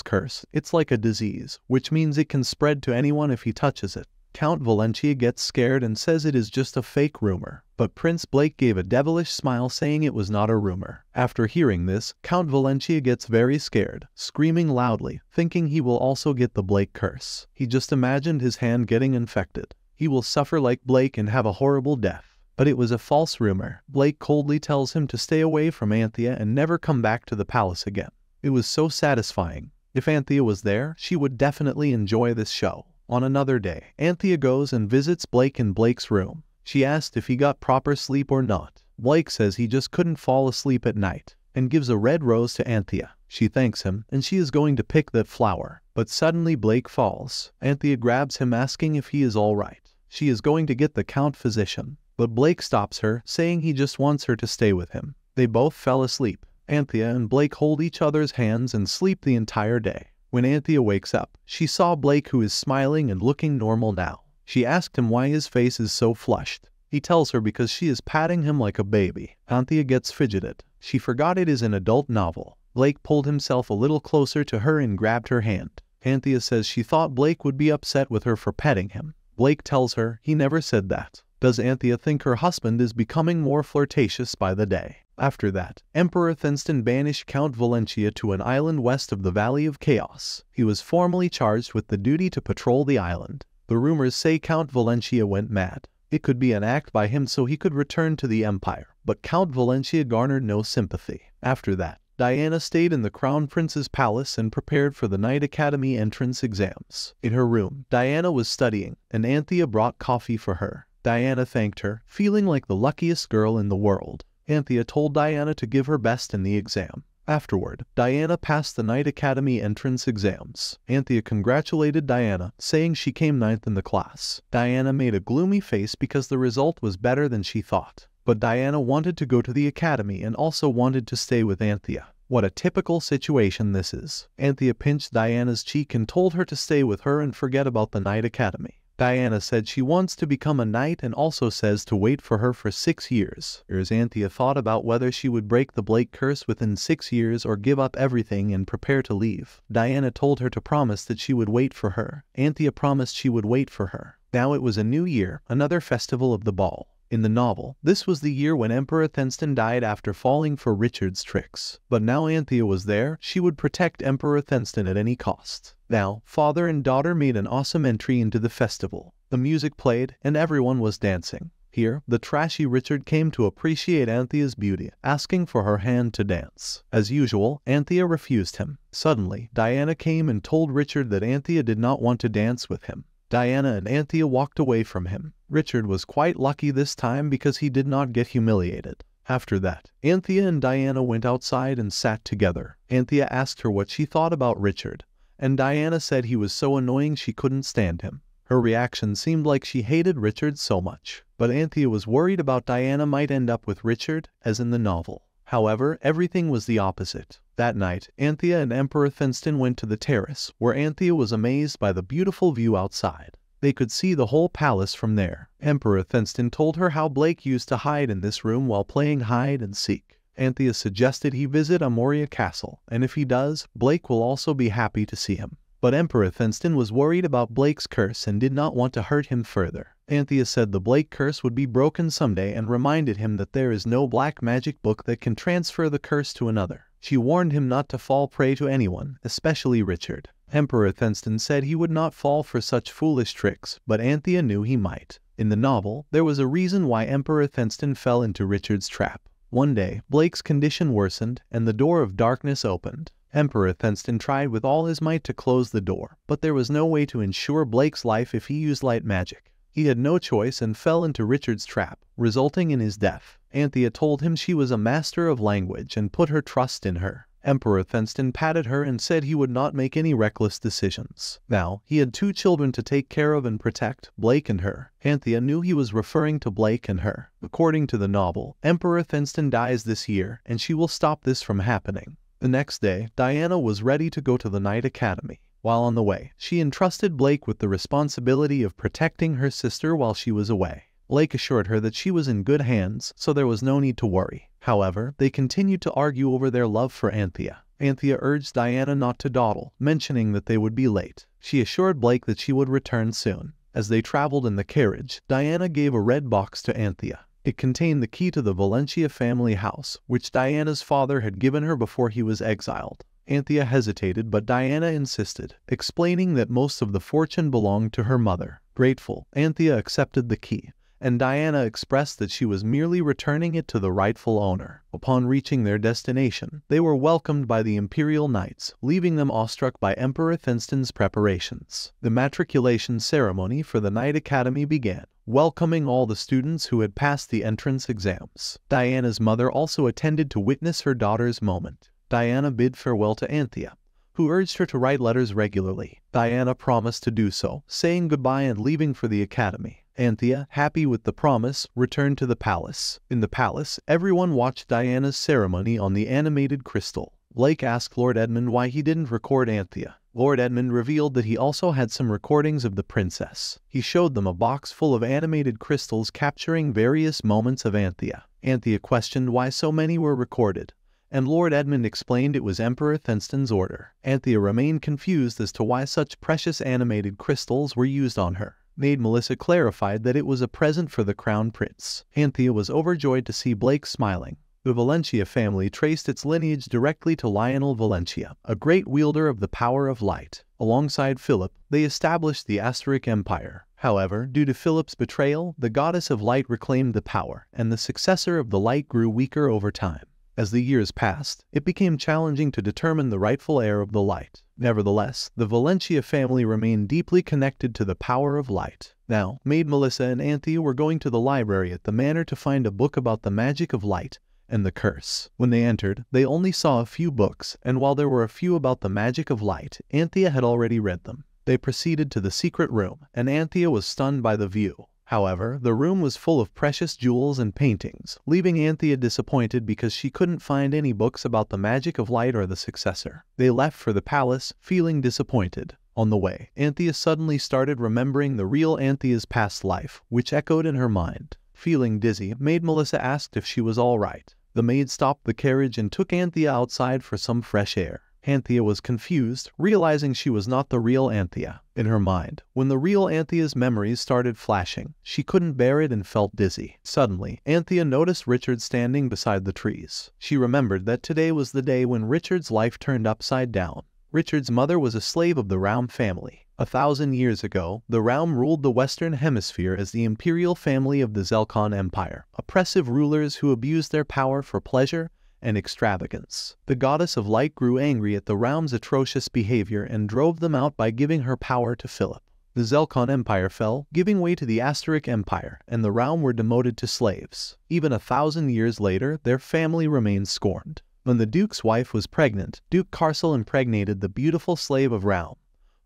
curse. It's like a disease, which means it can spread to anyone if he touches it. Count Valentia gets scared and says it is just a fake rumor, but Prince Blake gave a devilish smile saying it was not a rumor. After hearing this, Count Valentia gets very scared, screaming loudly, thinking he will also get the Blake curse. He just imagined his hand getting infected. He will suffer like Blake and have a horrible death. But it was a false rumor. Blake coldly tells him to stay away from Anthea and never come back to the palace again. It was so satisfying. If Anthea was there, she would definitely enjoy this show. On another day, Anthea goes and visits Blake in Blake's room. She asked if he got proper sleep or not. Blake says he just couldn't fall asleep at night and gives a red rose to Anthea. She thanks him, and she is going to pick that flower. But suddenly Blake falls. Anthea grabs him asking if he is alright. She is going to get the Count physician, but Blake stops her, saying he just wants her to stay with him. They both fell asleep. Anthea and Blake hold each other's hands and sleep the entire day. When Anthea wakes up, she saw Blake who is smiling and looking normal now. She asked him why his face is so flushed. He tells her because she is patting him like a baby. Anthea gets fidgeted. She forgot it is an adult novel. Blake pulled himself a little closer to her and grabbed her hand. Anthea says she thought Blake would be upset with her for petting him. Blake tells her he never said that. Does Anthea think her husband is becoming more flirtatious by the day? After that, Emperor Thenston banished Count Valentia to an island west of the Valley of Chaos. He was formally charged with the duty to patrol the island. The rumors say Count Valentia went mad. It could be an act by him so he could return to the empire, but Count Valentia garnered no sympathy. After that, Diana stayed in the Crown Prince's palace and prepared for the Knight Academy entrance exams. In her room, Diana was studying, and Anthea brought coffee for her. Diana thanked her, feeling like the luckiest girl in the world. Anthea told Diana to give her best in the exam. Afterward, Diana passed the Knight Academy entrance exams. Anthea congratulated Diana, saying she came ninth in the class. Diana made a gloomy face because the result was better than she thought. But Diana wanted to go to the academy and also wanted to stay with Anthea. What a typical situation this is. Anthea pinched Diana's cheek and told her to stay with her and forget about the Knight Academy. Diana said she wants to become a knight and also says to wait for her for six years. As Anthea thought about whether she would break the Blake curse within six years or give up everything and prepare to leave. Diana told her to promise that she would wait for her. Anthea promised she would wait for her. Now it was a new year, another festival of the ball. In the novel, this was the year when Emperor Thenston died after falling for Richard's tricks. But now Anthea was there, she would protect Emperor Thenston at any cost. Now, father and daughter made an awesome entry into the festival. The music played, and everyone was dancing. Here, the trashy Richard came to appreciate Anthea's beauty, asking for her hand to dance. As usual, Anthea refused him. Suddenly, Diana came and told Richard that Anthea did not want to dance with him. Diana and Anthea walked away from him. Richard was quite lucky this time because he did not get humiliated. After that, Anthea and Diana went outside and sat together. Anthea asked her what she thought about Richard, and Diana said he was so annoying she couldn't stand him. Her reaction seemed like she hated Richard so much, but Anthea was worried about Diana might end up with Richard, as in the novel. However, everything was the opposite. That night, Anthea and Emperor Thenston went to the terrace, where Anthea was amazed by the beautiful view outside. They could see the whole palace from there. Emperor Thenston told her how Blake used to hide in this room while playing hide and seek. Anthea suggested he visit Amoria Castle, and if he does, Blake will also be happy to see him. But Emperor Thenston was worried about Blake's curse and did not want to hurt him further. Anthea said the Blake curse would be broken someday and reminded him that there is no black magic book that can transfer the curse to another. She warned him not to fall prey to anyone, especially Richard. Emperor Thenston said he would not fall for such foolish tricks, but Anthea knew he might. In the novel, there was a reason why Emperor Thenston fell into Richard's trap. One day, Blake's condition worsened, and the door of darkness opened. Emperor Thenston tried with all his might to close the door, but there was no way to ensure Blake's life if he used light magic. He had no choice and fell into Richard's trap, resulting in his death. Anthea told him she was a master of language and put her trust in her. Emperor Thenston patted her and said he would not make any reckless decisions. Now, he had two children to take care of and protect, Blake and her. Anthea knew he was referring to Blake and her. According to the novel, Emperor Thenston dies this year, and she will stop this from happening. The next day, Diana was ready to go to the Knight Academy. While on the way, she entrusted Blake with the responsibility of protecting her sister while she was away. Blake assured her that she was in good hands, so there was no need to worry. However, they continued to argue over their love for Anthea. Anthea urged Diana not to dawdle, mentioning that they would be late. She assured Blake that she would return soon. As they traveled in the carriage, Diana gave a red box to Anthea. It contained the key to the Valencia family house, which Diana's father had given her before he was exiled. Anthea hesitated, but Diana insisted, explaining that most of the fortune belonged to her mother. Grateful, Anthea accepted the key and Diana expressed that she was merely returning it to the rightful owner. Upon reaching their destination, they were welcomed by the imperial knights, leaving them awestruck by Emperor Thenston's preparations. The matriculation ceremony for the Knight Academy began, welcoming all the students who had passed the entrance exams. Diana's mother also attended to witness her daughter's moment. Diana bid farewell to Anthea, who urged her to write letters regularly. Diana promised to do so, saying goodbye and leaving for the academy. Anthea, happy with the promise, returned to the palace. In the palace, everyone watched Diana's ceremony on the animated crystal. Blake asked Lord Edmund why he didn't record Anthea. Lord Edmund revealed that he also had some recordings of the princess. He showed them a box full of animated crystals capturing various moments of Anthea. Anthea questioned why so many were recorded, and Lord Edmund explained it was Emperor Thenston's order. Anthea remained confused as to why such precious animated crystals were used on her. Maid Melissa clarified that it was a present for the crown prince. Anthea was overjoyed to see Blake smiling. The Valencia family traced its lineage directly to Lionel Valencia, a great wielder of the power of light. Alongside Philip, they established the Astaric Empire. However, due to Philip's betrayal, the goddess of light reclaimed the power, and the successor of the light grew weaker over time. As the years passed, it became challenging to determine the rightful heir of the light. Nevertheless, the Valencia family remained deeply connected to the power of light. Now, Maid Melissa and Anthea were going to the library at the manor to find a book about the magic of light and the curse. When they entered, they only saw a few books, and while there were a few about the magic of light, Anthea had already read them. They proceeded to the secret room, and Anthea was stunned by the view. However, the room was full of precious jewels and paintings, leaving Anthea disappointed because she couldn't find any books about the magic of light or the successor. They left for the palace, feeling disappointed. On the way, Anthea suddenly started remembering the real Anthea's past life, which echoed in her mind. Feeling dizzy, Maid Melissa asked if she was all right. The maid stopped the carriage and took Anthea outside for some fresh air. Anthea was confused, realizing she was not the real Anthea. In her mind, when the real Anthea's memories started flashing, she couldn't bear it and felt dizzy. Suddenly, Anthea noticed Richard standing beside the trees. She remembered that today was the day when Richard's life turned upside down. Richard's mother was a slave of the Raum family. A thousand years ago, the Raum ruled the Western Hemisphere as the imperial family of the Zelkon Empire, oppressive rulers who abused their power for pleasure and extravagance. The goddess of light grew angry at the realm's atrocious behavior and drove them out by giving her power to Philip. The Zelkon Empire fell, giving way to the Asteric Empire, and the realm were demoted to slaves. Even a thousand years later, their family remained scorned. When the Duke's wife was pregnant, Duke Carcel impregnated the beautiful slave of Raum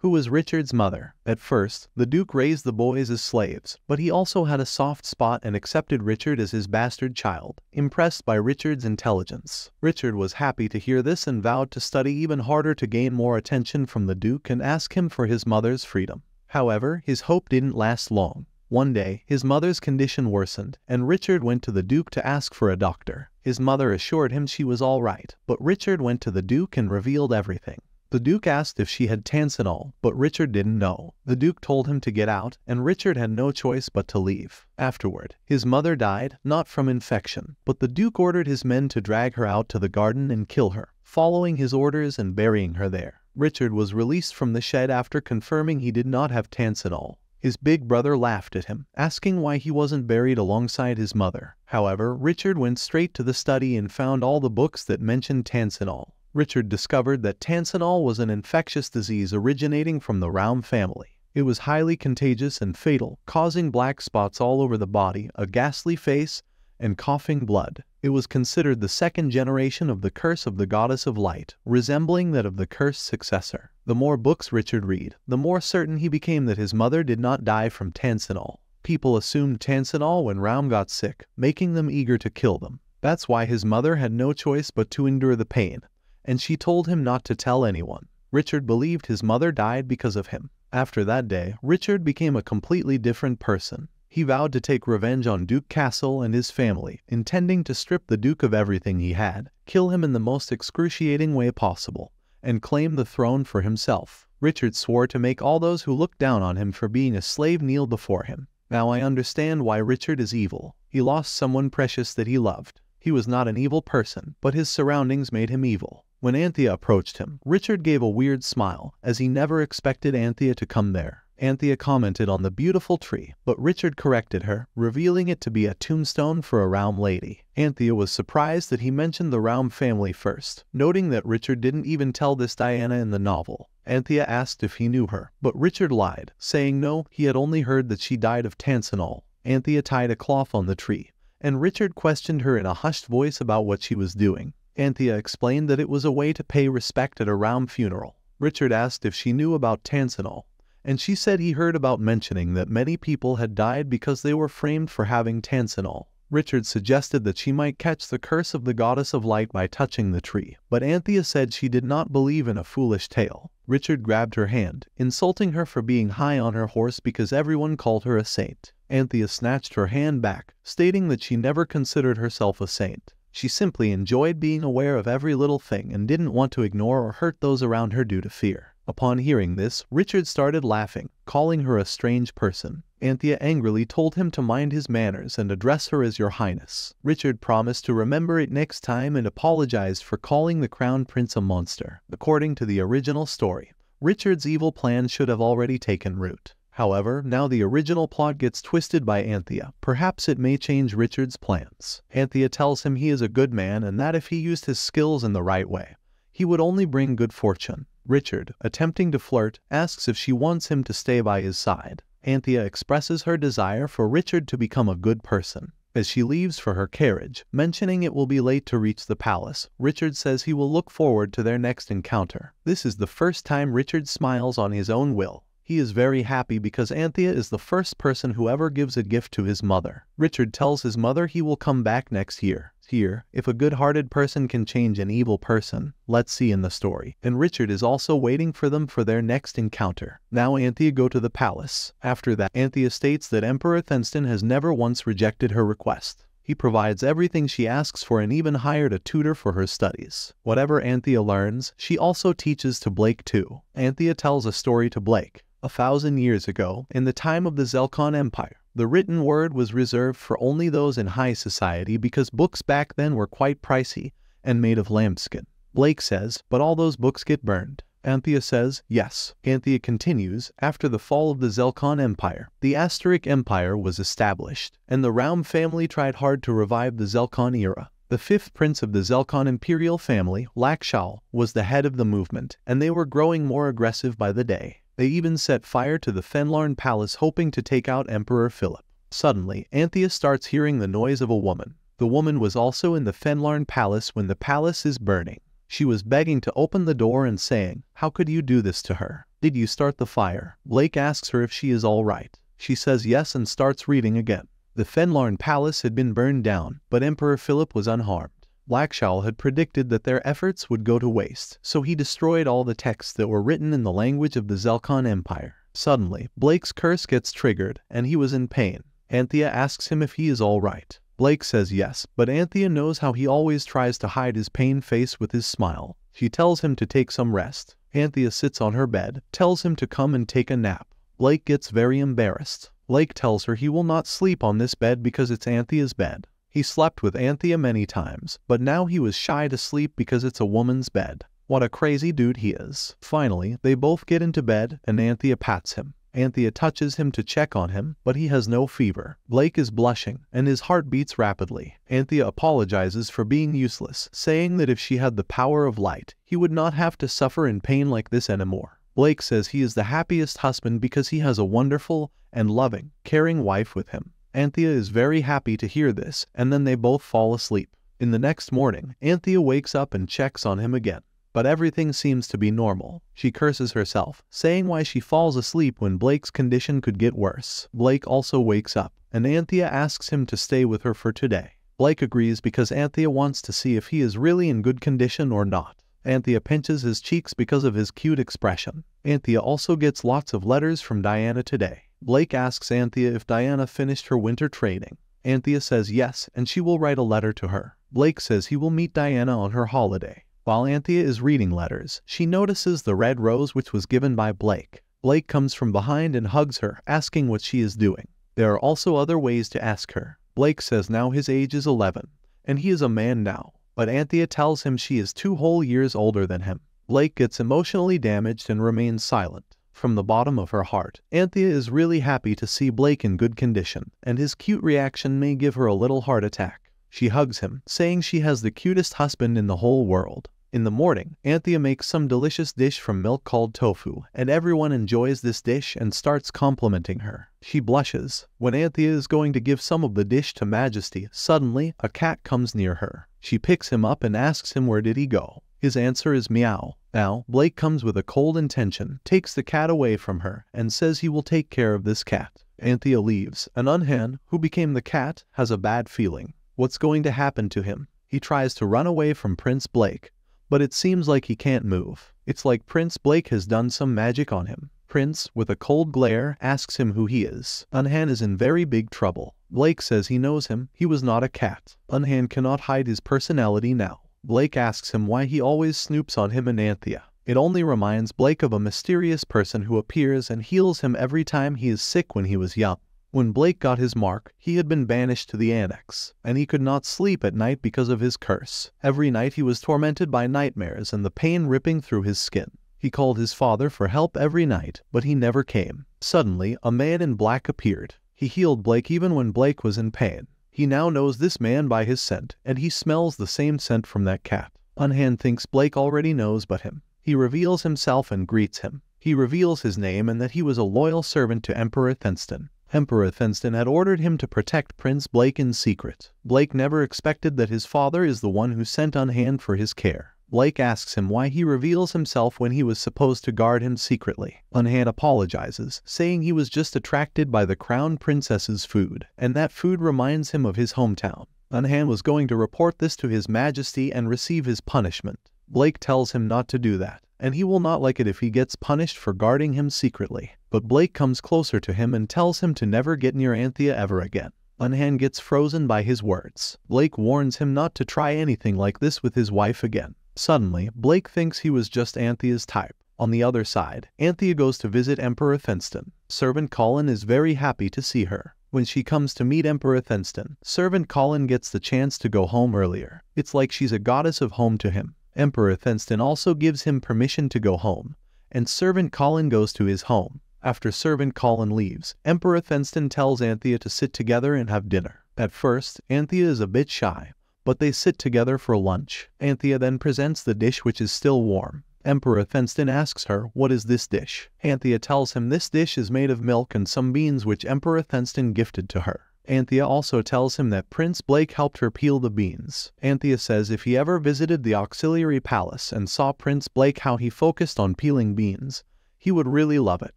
who was Richard's mother. At first, the Duke raised the boys as slaves, but he also had a soft spot and accepted Richard as his bastard child, impressed by Richard's intelligence. Richard was happy to hear this and vowed to study even harder to gain more attention from the Duke and ask him for his mother's freedom. However, his hope didn't last long. One day, his mother's condition worsened, and Richard went to the Duke to ask for a doctor. His mother assured him she was all right, but Richard went to the Duke and revealed everything. The Duke asked if she had tansinol, but Richard didn't know. The Duke told him to get out, and Richard had no choice but to leave. Afterward, his mother died, not from infection, but the Duke ordered his men to drag her out to the garden and kill her, following his orders and burying her there. Richard was released from the shed after confirming he did not have tansinol. His big brother laughed at him, asking why he wasn't buried alongside his mother. However, Richard went straight to the study and found all the books that mentioned tansinol. Richard discovered that tansinol was an infectious disease originating from the Raum family. It was highly contagious and fatal, causing black spots all over the body, a ghastly face, and coughing blood. It was considered the second generation of the curse of the goddess of light, resembling that of the cursed successor. The more books Richard read, the more certain he became that his mother did not die from Tansinol. People assumed Tansinol when Raum got sick, making them eager to kill them. That's why his mother had no choice but to endure the pain, and she told him not to tell anyone. Richard believed his mother died because of him. After that day, Richard became a completely different person. He vowed to take revenge on Duke Carcel and his family, intending to strip the Duke of everything he had, kill him in the most excruciating way possible, and claim the throne for himself. Richard swore to make all those who looked down on him for being a slave kneel before him. Now I understand why Richard is evil. He lost someone precious that he loved. He was not an evil person, but his surroundings made him evil. When Anthea approached him, Richard gave a weird smile, as he never expected Anthea to come there. Anthea commented on the beautiful tree, but Richard corrected her, revealing it to be a tombstone for a Raum lady. Anthea was surprised that he mentioned the Raum family first, noting that Richard didn't even tell this Diana in the novel. Anthea asked if he knew her, but Richard lied, saying no, he had only heard that she died of Tansinol. Anthea tied a cloth on the tree, and Richard questioned her in a hushed voice about what she was doing. Anthea explained that it was a way to pay respect at a Raum funeral. Richard asked if she knew about Tansinol, and she said he heard about mentioning that many people had died because they were framed for having Tansinol. Richard suggested that she might catch the curse of the goddess of light by touching the tree, but Anthea said she did not believe in a foolish tale. Richard grabbed her hand, insulting her for being high on her horse because everyone called her a saint. Anthea snatched her hand back, stating that she never considered herself a saint. She simply enjoyed being aware of every little thing and didn't want to ignore or hurt those around her due to fear. Upon hearing this, Richard started laughing, calling her a strange person. Anthea angrily told him to mind his manners and address her as your highness. Richard promised to remember it next time and apologized for calling the crown prince a monster. According to the original story, Richard's evil plan should have already taken root. However, now the original plot gets twisted by Anthea. Perhaps it may change Richard's plans. Anthea tells him he is a good man and that if he used his skills in the right way, he would only bring good fortune. Richard, attempting to flirt, asks if she wants him to stay by his side. Anthea expresses her desire for Richard to become a good person. As she leaves for her carriage, mentioning it will be late to reach the palace, Richard says he will look forward to their next encounter. This is the first time Richard smiles on his own will. He is very happy because Anthea is the first person who ever gives a gift to his mother. Richard tells his mother he will come back next year. Here, if a good-hearted person can change an evil person, let's see in the story. And Richard is also waiting for them for their next encounter. Now Anthea go to the palace. After that, Anthea states that Emperor Thenston has never once rejected her request. He provides everything she asks for and even hired a tutor for her studies. Whatever Anthea learns, she also teaches to Blake too. Anthea tells a story to Blake. A thousand years ago, in the time of the Zelkon Empire, the written word was reserved for only those in high society because books back then were quite pricey and made of lambskin. Blake says, but all those books get burned. Anthea says, yes. Anthea continues, after the fall of the Zelkon Empire, the Astaric Empire was established, and the Raum family tried hard to revive the Zelkon era. The fifth prince of the Zelkon imperial family, Lakshal, was the head of the movement, and they were growing more aggressive by the day. They even set fire to the Fenlarn palace hoping to take out Emperor Philip. Suddenly, Anthea starts hearing the noise of a woman. The woman was also in the Fenlarn palace when the palace is burning. She was begging to open the door and saying, How could you do this to her? Did you start the fire? Blake asks her if she is all right. She says yes and starts reading again. The Fenlarn palace had been burned down, but Emperor Philip was unharmed. Lakshal had predicted that their efforts would go to waste, so he destroyed all the texts that were written in the language of the Zelkon Empire. Suddenly, Blake's curse gets triggered, and he was in pain. Anthea asks him if he is all right. Blake says yes, but Anthea knows how he always tries to hide his pain face with his smile. She tells him to take some rest. Anthea sits on her bed, tells him to come and take a nap. Blake gets very embarrassed. Blake tells her he will not sleep on this bed because it's Anthea's bed. He slept with Anthea many times, but now he was shy to sleep because it's a woman's bed. What a crazy dude he is. Finally, they both get into bed and Anthea pats him. Anthea touches him to check on him, but he has no fever. Blake is blushing, and his heart beats rapidly. Anthea apologizes for being useless, saying that if she had the power of light, he would not have to suffer in pain like this anymore. Blake says he is the happiest husband because he has a wonderful and loving, caring wife with him. Anthea is very happy to hear this, and then they both fall asleep. In the next morning, Anthea wakes up and checks on him again. But everything seems to be normal. She curses herself, saying why she falls asleep when Blake's condition could get worse. Blake also wakes up, and Anthea asks him to stay with her for today. Blake agrees because Anthea wants to see if he is really in good condition or not. Anthea pinches his cheeks because of his cute expression. Anthea also gets lots of letters from Diana today. Blake asks Anthea if Diana finished her winter training. Anthea says yes, and she will write a letter to her. Blake says he will meet Diana on her holiday. While Anthea is reading letters, she notices the red rose which was given by Blake. Blake comes from behind and hugs her, asking what she is doing. There are also other ways to ask her. Blake says now his age is 11, and he is a man now but Anthea tells him she is two whole years older than him. Blake gets emotionally damaged and remains silent. From the bottom of her heart, Anthea is really happy to see Blake in good condition, and his cute reaction may give her a little heart attack. She hugs him, saying she has the cutest husband in the whole world. In the morning, Anthea makes some delicious dish from milk called tofu, and everyone enjoys this dish and starts complimenting her. She blushes. When Anthea is going to give some of the dish to Majesty, suddenly a cat comes near her. She picks him up and asks him where did he go. His answer is meow. Now, Blake comes with a cold intention, takes the cat away from her, and says he will take care of this cat. Anthea leaves, and Unhan, who became the cat, has a bad feeling. What's going to happen to him? He tries to run away from Prince Blake, but it seems like he can't move. It's like Prince Blake has done some magic on him. Prince, with a cold glare, asks him who he is. Unhan is in very big trouble. Blake says he knows him, he was not a cat. Unhan cannot hide his personality now. Blake asks him why he always snoops on him and Anthea. It only reminds Blake of a mysterious person who appears and heals him every time he is sick when he was young. When Blake got his mark, he had been banished to the annex, and he could not sleep at night because of his curse. Every night he was tormented by nightmares and the pain ripping through his skin. He called his father for help every night, but he never came. Suddenly, a man in black appeared. He healed Blake even when Blake was in pain. He now knows this man by his scent, and he smells the same scent from that cat. Unhan thinks Blake already knows but him. He reveals himself and greets him. He reveals his name and that he was a loyal servant to Emperor Thenston. Emperor Thenston had ordered him to protect Prince Blake in secret. Blake never expected that his father is the one who sent Unhan for his care. Blake asks him why he reveals himself when he was supposed to guard him secretly. Unhan apologizes, saying he was just attracted by the crown princess's food, and that food reminds him of his hometown. Unhan was going to report this to his majesty and receive his punishment. Blake tells him not to do that, and he will not like it if he gets punished for guarding him secretly. But Blake comes closer to him and tells him to never get near Anthea ever again. Unhan gets frozen by his words. Blake warns him not to try anything like this with his wife again. Suddenly, Blake thinks he was just Anthea's type. On the other side, Anthea goes to visit Emperor Thenston. Servant Colin is very happy to see her. When she comes to meet Emperor Thenston, Servant Colin gets the chance to go home earlier. It's like she's a goddess of home to him. Emperor Thenston also gives him permission to go home, and Servant Colin goes to his home. After Servant Colin leaves, Emperor Thenston tells Anthea to sit together and have dinner. At first, Anthea is a bit shy, but they sit together for lunch. Anthea then presents the dish which is still warm. Emperor Thenston asks her, what is this dish? Anthea tells him this dish is made of milk and some beans which Emperor Thenston gifted to her. Anthea also tells him that Prince Blake helped her peel the beans. Anthea says if he ever visited the auxiliary palace and saw Prince Blake how he focused on peeling beans, he would really love it.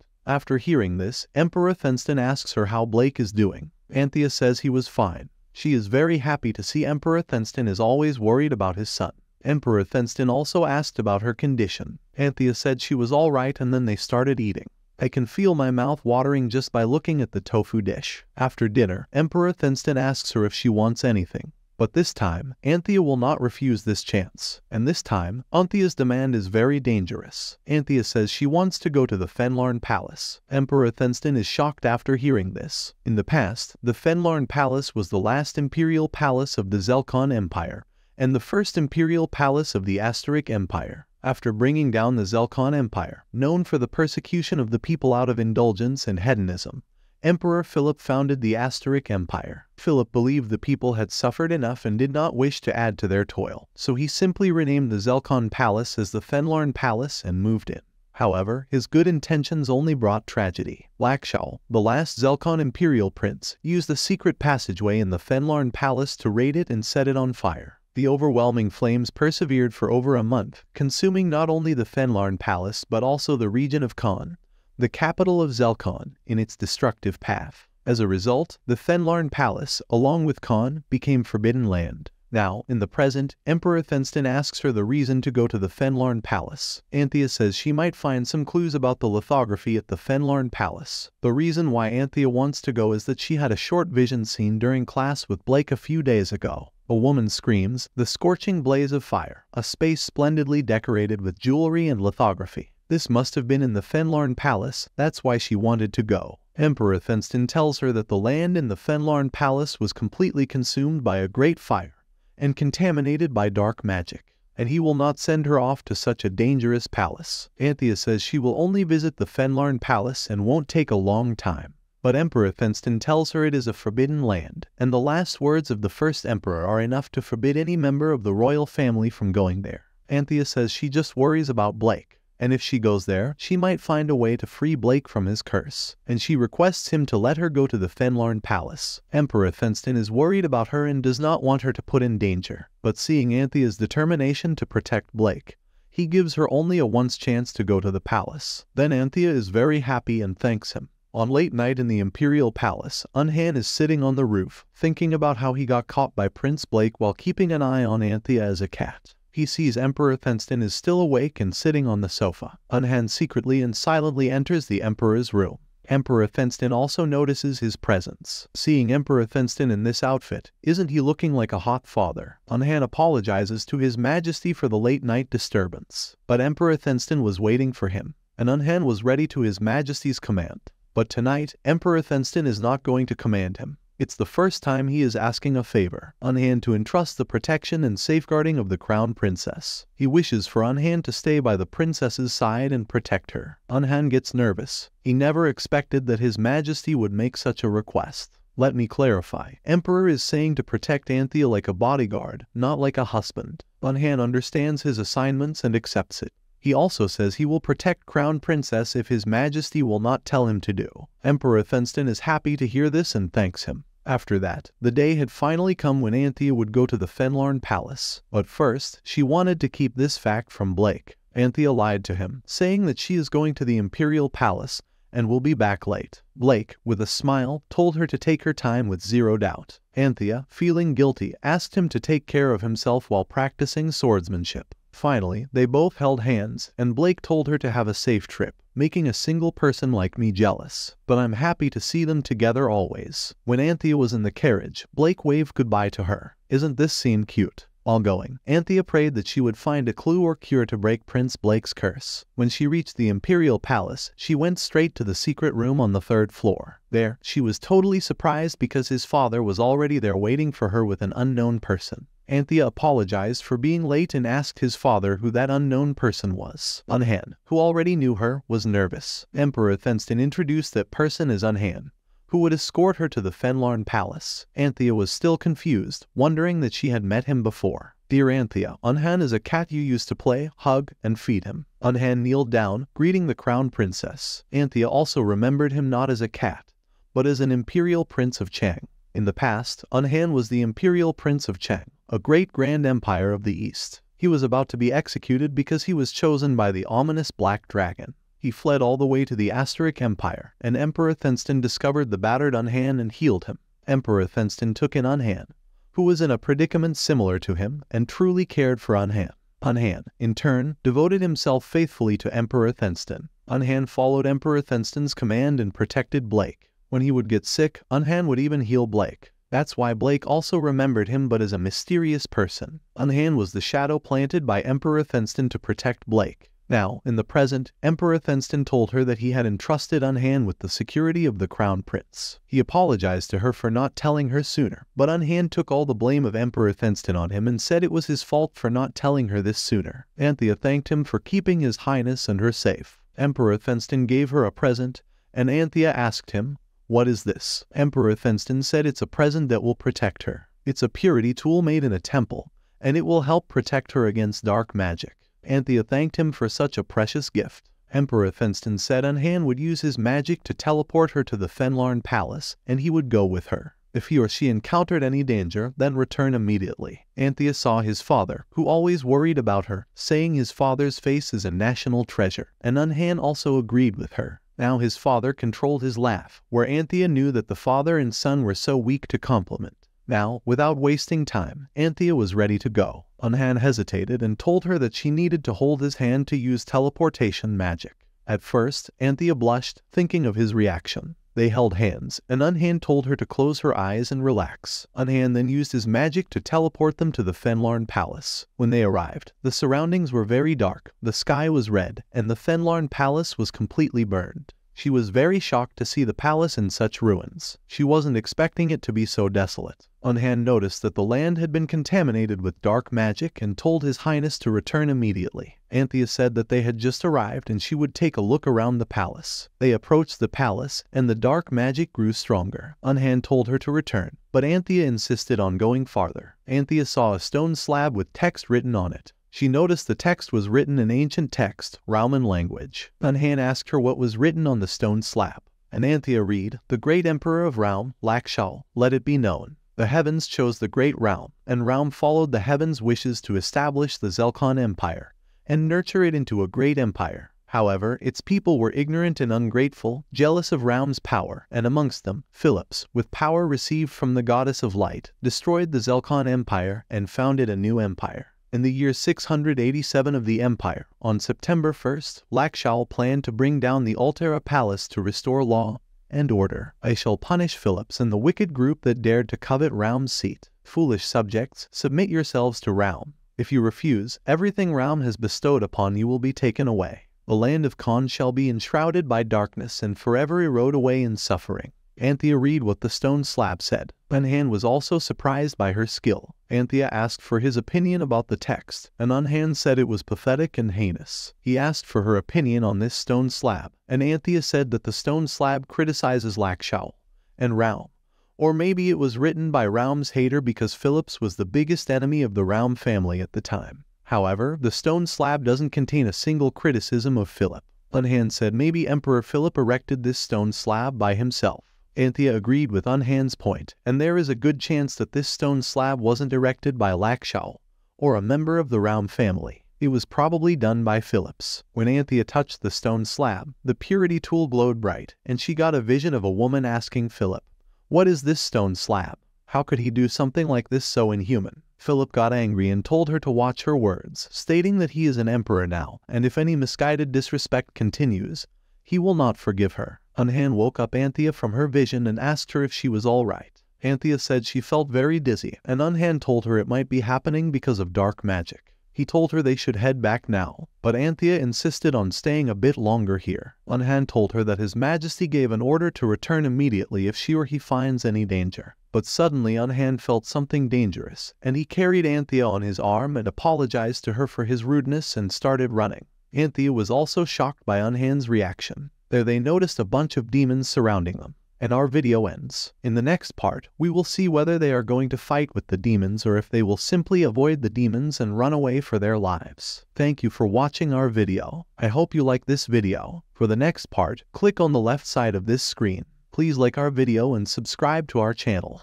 After hearing this, Emperor Thenston asks her how Blake is doing. Anthea says he was fine. She is very happy to see Emperor Thenston is always worried about his son. Emperor Thenston also asked about her condition. Anthea said she was alright and then they started eating. I can feel my mouth watering just by looking at the tofu dish. After dinner, Emperor Thenston asks her if she wants anything. But this time, Anthea will not refuse this chance. And this time, Anthea's demand is very dangerous. Anthea says she wants to go to the Fenlarn Palace. Emperor Thenston is shocked after hearing this. In the past, the Fenlarn Palace was the last imperial palace of the Zelkon Empire, and the first imperial palace of the Astaric Empire after bringing down the Zelkon Empire, known for the persecution of the people out of indulgence and hedonism. Emperor Philip founded the Astaric Empire. Philip believed the people had suffered enough and did not wish to add to their toil, so he simply renamed the Zelkon Palace as the Fenlarn Palace and moved in. However, his good intentions only brought tragedy. Lakshal, the last Zelkon imperial prince, used the secret passageway in the Fenlarn palace to raid it and set it on fire. The overwhelming flames persevered for over a month, consuming not only the Fenlarn palace but also the region of Khan, the capital of Zelkon, in its destructive path. As a result, the Fenlarn palace, along with Khan, became forbidden land. Now, in the present, Emperor Thenston asks her the reason to go to the Fenlarn Palace. Anthea says she might find some clues about the lithography at the Fenlarn Palace. The reason why Anthea wants to go is that she had a short vision scene during class with Blake a few days ago. A woman screams, the scorching blaze of fire, a space splendidly decorated with jewelry and lithography. This must have been in the Fenlarn Palace, that's why she wanted to go. Emperor Thenston tells her that the land in the Fenlarn Palace was completely consumed by a great fire and contaminated by dark magic, and he will not send her off to such a dangerous palace. Anthea says she will only visit the Fenlarn Palace and won't take a long time. But Emperor Thenston tells her it is a forbidden land, and the last words of the first emperor are enough to forbid any member of the royal family from going there. Anthea says she just worries about Blake, and if she goes there, she might find a way to free Blake from his curse, and she requests him to let her go to the Fenlarn Palace. Emperor Thenston is worried about her and does not want her to put in danger, but seeing Anthea's determination to protect Blake, he gives her only a once chance to go to the palace. Then Anthea is very happy and thanks him. On late night in the Imperial Palace, Unhan is sitting on the roof, thinking about how he got caught by Prince Blake while keeping an eye on Anthea as a cat. He sees Emperor Thenston is still awake and sitting on the sofa. Unhan secretly and silently enters the Emperor's room. Emperor Thenston also notices his presence. Seeing Emperor Thenston in this outfit, isn't he looking like a hot father? Unhan apologizes to his majesty for the late night disturbance. But Emperor Thenston was waiting for him, and Unhan was ready to his majesty's command. But tonight, Emperor Thenston is not going to command him. It's the first time he is asking a favor, Unhan to entrust the protection and safeguarding of the crown princess. He wishes for Unhan to stay by the princess's side and protect her. Unhan gets nervous. He never expected that his majesty would make such a request. Let me clarify. Emperor is saying to protect Anthea like a bodyguard, not like a husband. Unhan understands his assignments and accepts it. He also says he will protect Crown Princess if His Majesty will not tell him to do. Emperor Thenston is happy to hear this and thanks him. After that, the day had finally come when Anthea would go to the Fenlarn Palace. But first, she wanted to keep this fact from Blake. Anthea lied to him, saying that she is going to the Imperial Palace and will be back late. Blake, with a smile, told her to take her time with zero doubt. Anthea, feeling guilty, asked him to take care of himself while practicing swordsmanship. Finally, they both held hands, and Blake told her to have a safe trip, making a single person like me jealous. But I'm happy to see them together always. When Anthea was in the carriage, Blake waved goodbye to her. Isn't this scene cute? While going, Anthea prayed that she would find a clue or cure to break Prince Blake's curse. When she reached the Imperial Palace, she went straight to the secret room on the third floor. There, she was totally surprised because his father was already there waiting for her with an unknown person. Anthea apologized for being late and asked his father who that unknown person was. Unhan, who already knew her, was nervous. Emperor Thenston introduced that person as Unhan, who would escort her to the Fenlarn Palace. Anthea was still confused, wondering that she had met him before. Dear Anthea, Unhan is a cat you used to play, hug, and feed him. Unhan kneeled down, greeting the crown princess. Anthea also remembered him not as a cat, but as an imperial prince of Chang. In the past, Unhan was the imperial prince of Chang a great grand empire of the East. He was about to be executed because he was chosen by the ominous Black Dragon. He fled all the way to the Astaric Empire, and Emperor Thenston discovered the battered Unhan and healed him. Emperor Thenston took in Unhan, who was in a predicament similar to him, and truly cared for Unhan. Unhan, in turn, devoted himself faithfully to Emperor Thenston. Unhan followed Emperor Thenston's command and protected Blake. When he would get sick, Unhan would even heal Blake. That's why Blake also remembered him but as a mysterious person. Unhan was the shadow planted by Emperor Thenston to protect Blake. Now, in the present, Emperor Thenston told her that he had entrusted Unhan with the security of the Crown Prince. He apologized to her for not telling her sooner, but Unhan took all the blame of Emperor Thenston on him and said it was his fault for not telling her this sooner. Anthea thanked him for keeping his highness and her safe. Emperor Thenston gave her a present, and Anthea asked him, what is this? Emperor Thenston said it's a present that will protect her. It's a purity tool made in a temple, and it will help protect her against dark magic. Anthea thanked him for such a precious gift. Emperor Thenston said Unhan would use his magic to teleport her to the Fenlarn Palace, and he would go with her. If he or she encountered any danger, then return immediately. Anthea saw his father, who always worried about her, saying his father's face is a national treasure, and Unhan also agreed with her. Now his father controlled his laugh, where Anthea knew that the father and son were so weak to compliment. Now, without wasting time, Anthea was ready to go. Unhan hesitated and told her that she needed to hold his hand to use teleportation magic. At first, Anthea blushed, thinking of his reaction. They held hands, and Unhan told her to close her eyes and relax. Unhan then used his magic to teleport them to the Fenlarn Palace. When they arrived, the surroundings were very dark, the sky was red, and the Fenlarn Palace was completely burned. She was very shocked to see the palace in such ruins. She wasn't expecting it to be so desolate. Unhan noticed that the land had been contaminated with dark magic and told His Highness to return immediately. Anthea said that they had just arrived and she would take a look around the palace. They approached the palace and the dark magic grew stronger. Unhan told her to return, but Anthea insisted on going farther. Anthea saw a stone slab with text written on it. She noticed the text was written in ancient text, Rauman language. Unhan asked her what was written on the stone slab. And Anthea read, The great emperor of Raum, Lakshal, let it be known. The heavens chose the great Raum, and Raum followed the heavens' wishes to establish the Zelkon Empire, and nurture it into a great empire. However, its people were ignorant and ungrateful, jealous of Raum's power, and amongst them, Philips, with power received from the goddess of light, destroyed the Zelkon Empire and founded a new empire. In the year 687 of the Empire, on September 1st, Lakshal planned to bring down the Altera Palace to restore law and order. I shall punish Philips and the wicked group that dared to covet Raum's seat. Foolish subjects, submit yourselves to Raum. If you refuse, everything Raum has bestowed upon you will be taken away. The land of Khan shall be enshrouded by darkness and forever erode away in suffering. Anthea read what the stone slab said. Unhan was also surprised by her skill. Anthea asked for his opinion about the text, and Unhan said it was pathetic and heinous. He asked for her opinion on this stone slab, and Anthea said that the stone slab criticizes Lakshal and Raum. Or maybe it was written by Raum's hater because Phillips was the biggest enemy of the Raum family at the time. However, the stone slab doesn't contain a single criticism of Philip. Unhan said maybe Emperor Philip erected this stone slab by himself. Anthea agreed with Unhan's point, and there is a good chance that this stone slab wasn't erected by Lakshal, or a member of the Raum family. It was probably done by Phillips. When Anthea touched the stone slab, the purity tool glowed bright, and she got a vision of a woman asking Philip, What is this stone slab? How could he do something like this so inhuman? Philip got angry and told her to watch her words, stating that he is an emperor now, and if any misguided disrespect continues, he will not forgive her. Unhan woke up Anthea from her vision and asked her if she was all right. Anthea said she felt very dizzy, and Unhan told her it might be happening because of dark magic. He told her they should head back now, but Anthea insisted on staying a bit longer here. Unhan told her that His Majesty gave an order to return immediately if she or he finds any danger. But suddenly Unhan felt something dangerous, and he carried Anthea on his arm and apologized to her for his rudeness and started running. Anthea was also shocked by Unhan's reaction. There they noticed a bunch of demons surrounding them. And our video ends. In the next part, we will see whether they are going to fight with the demons or if they will simply avoid the demons and run away for their lives. Thank you for watching our video. I hope you like this video. For the next part, click on the left side of this screen. Please like our video and subscribe to our channel.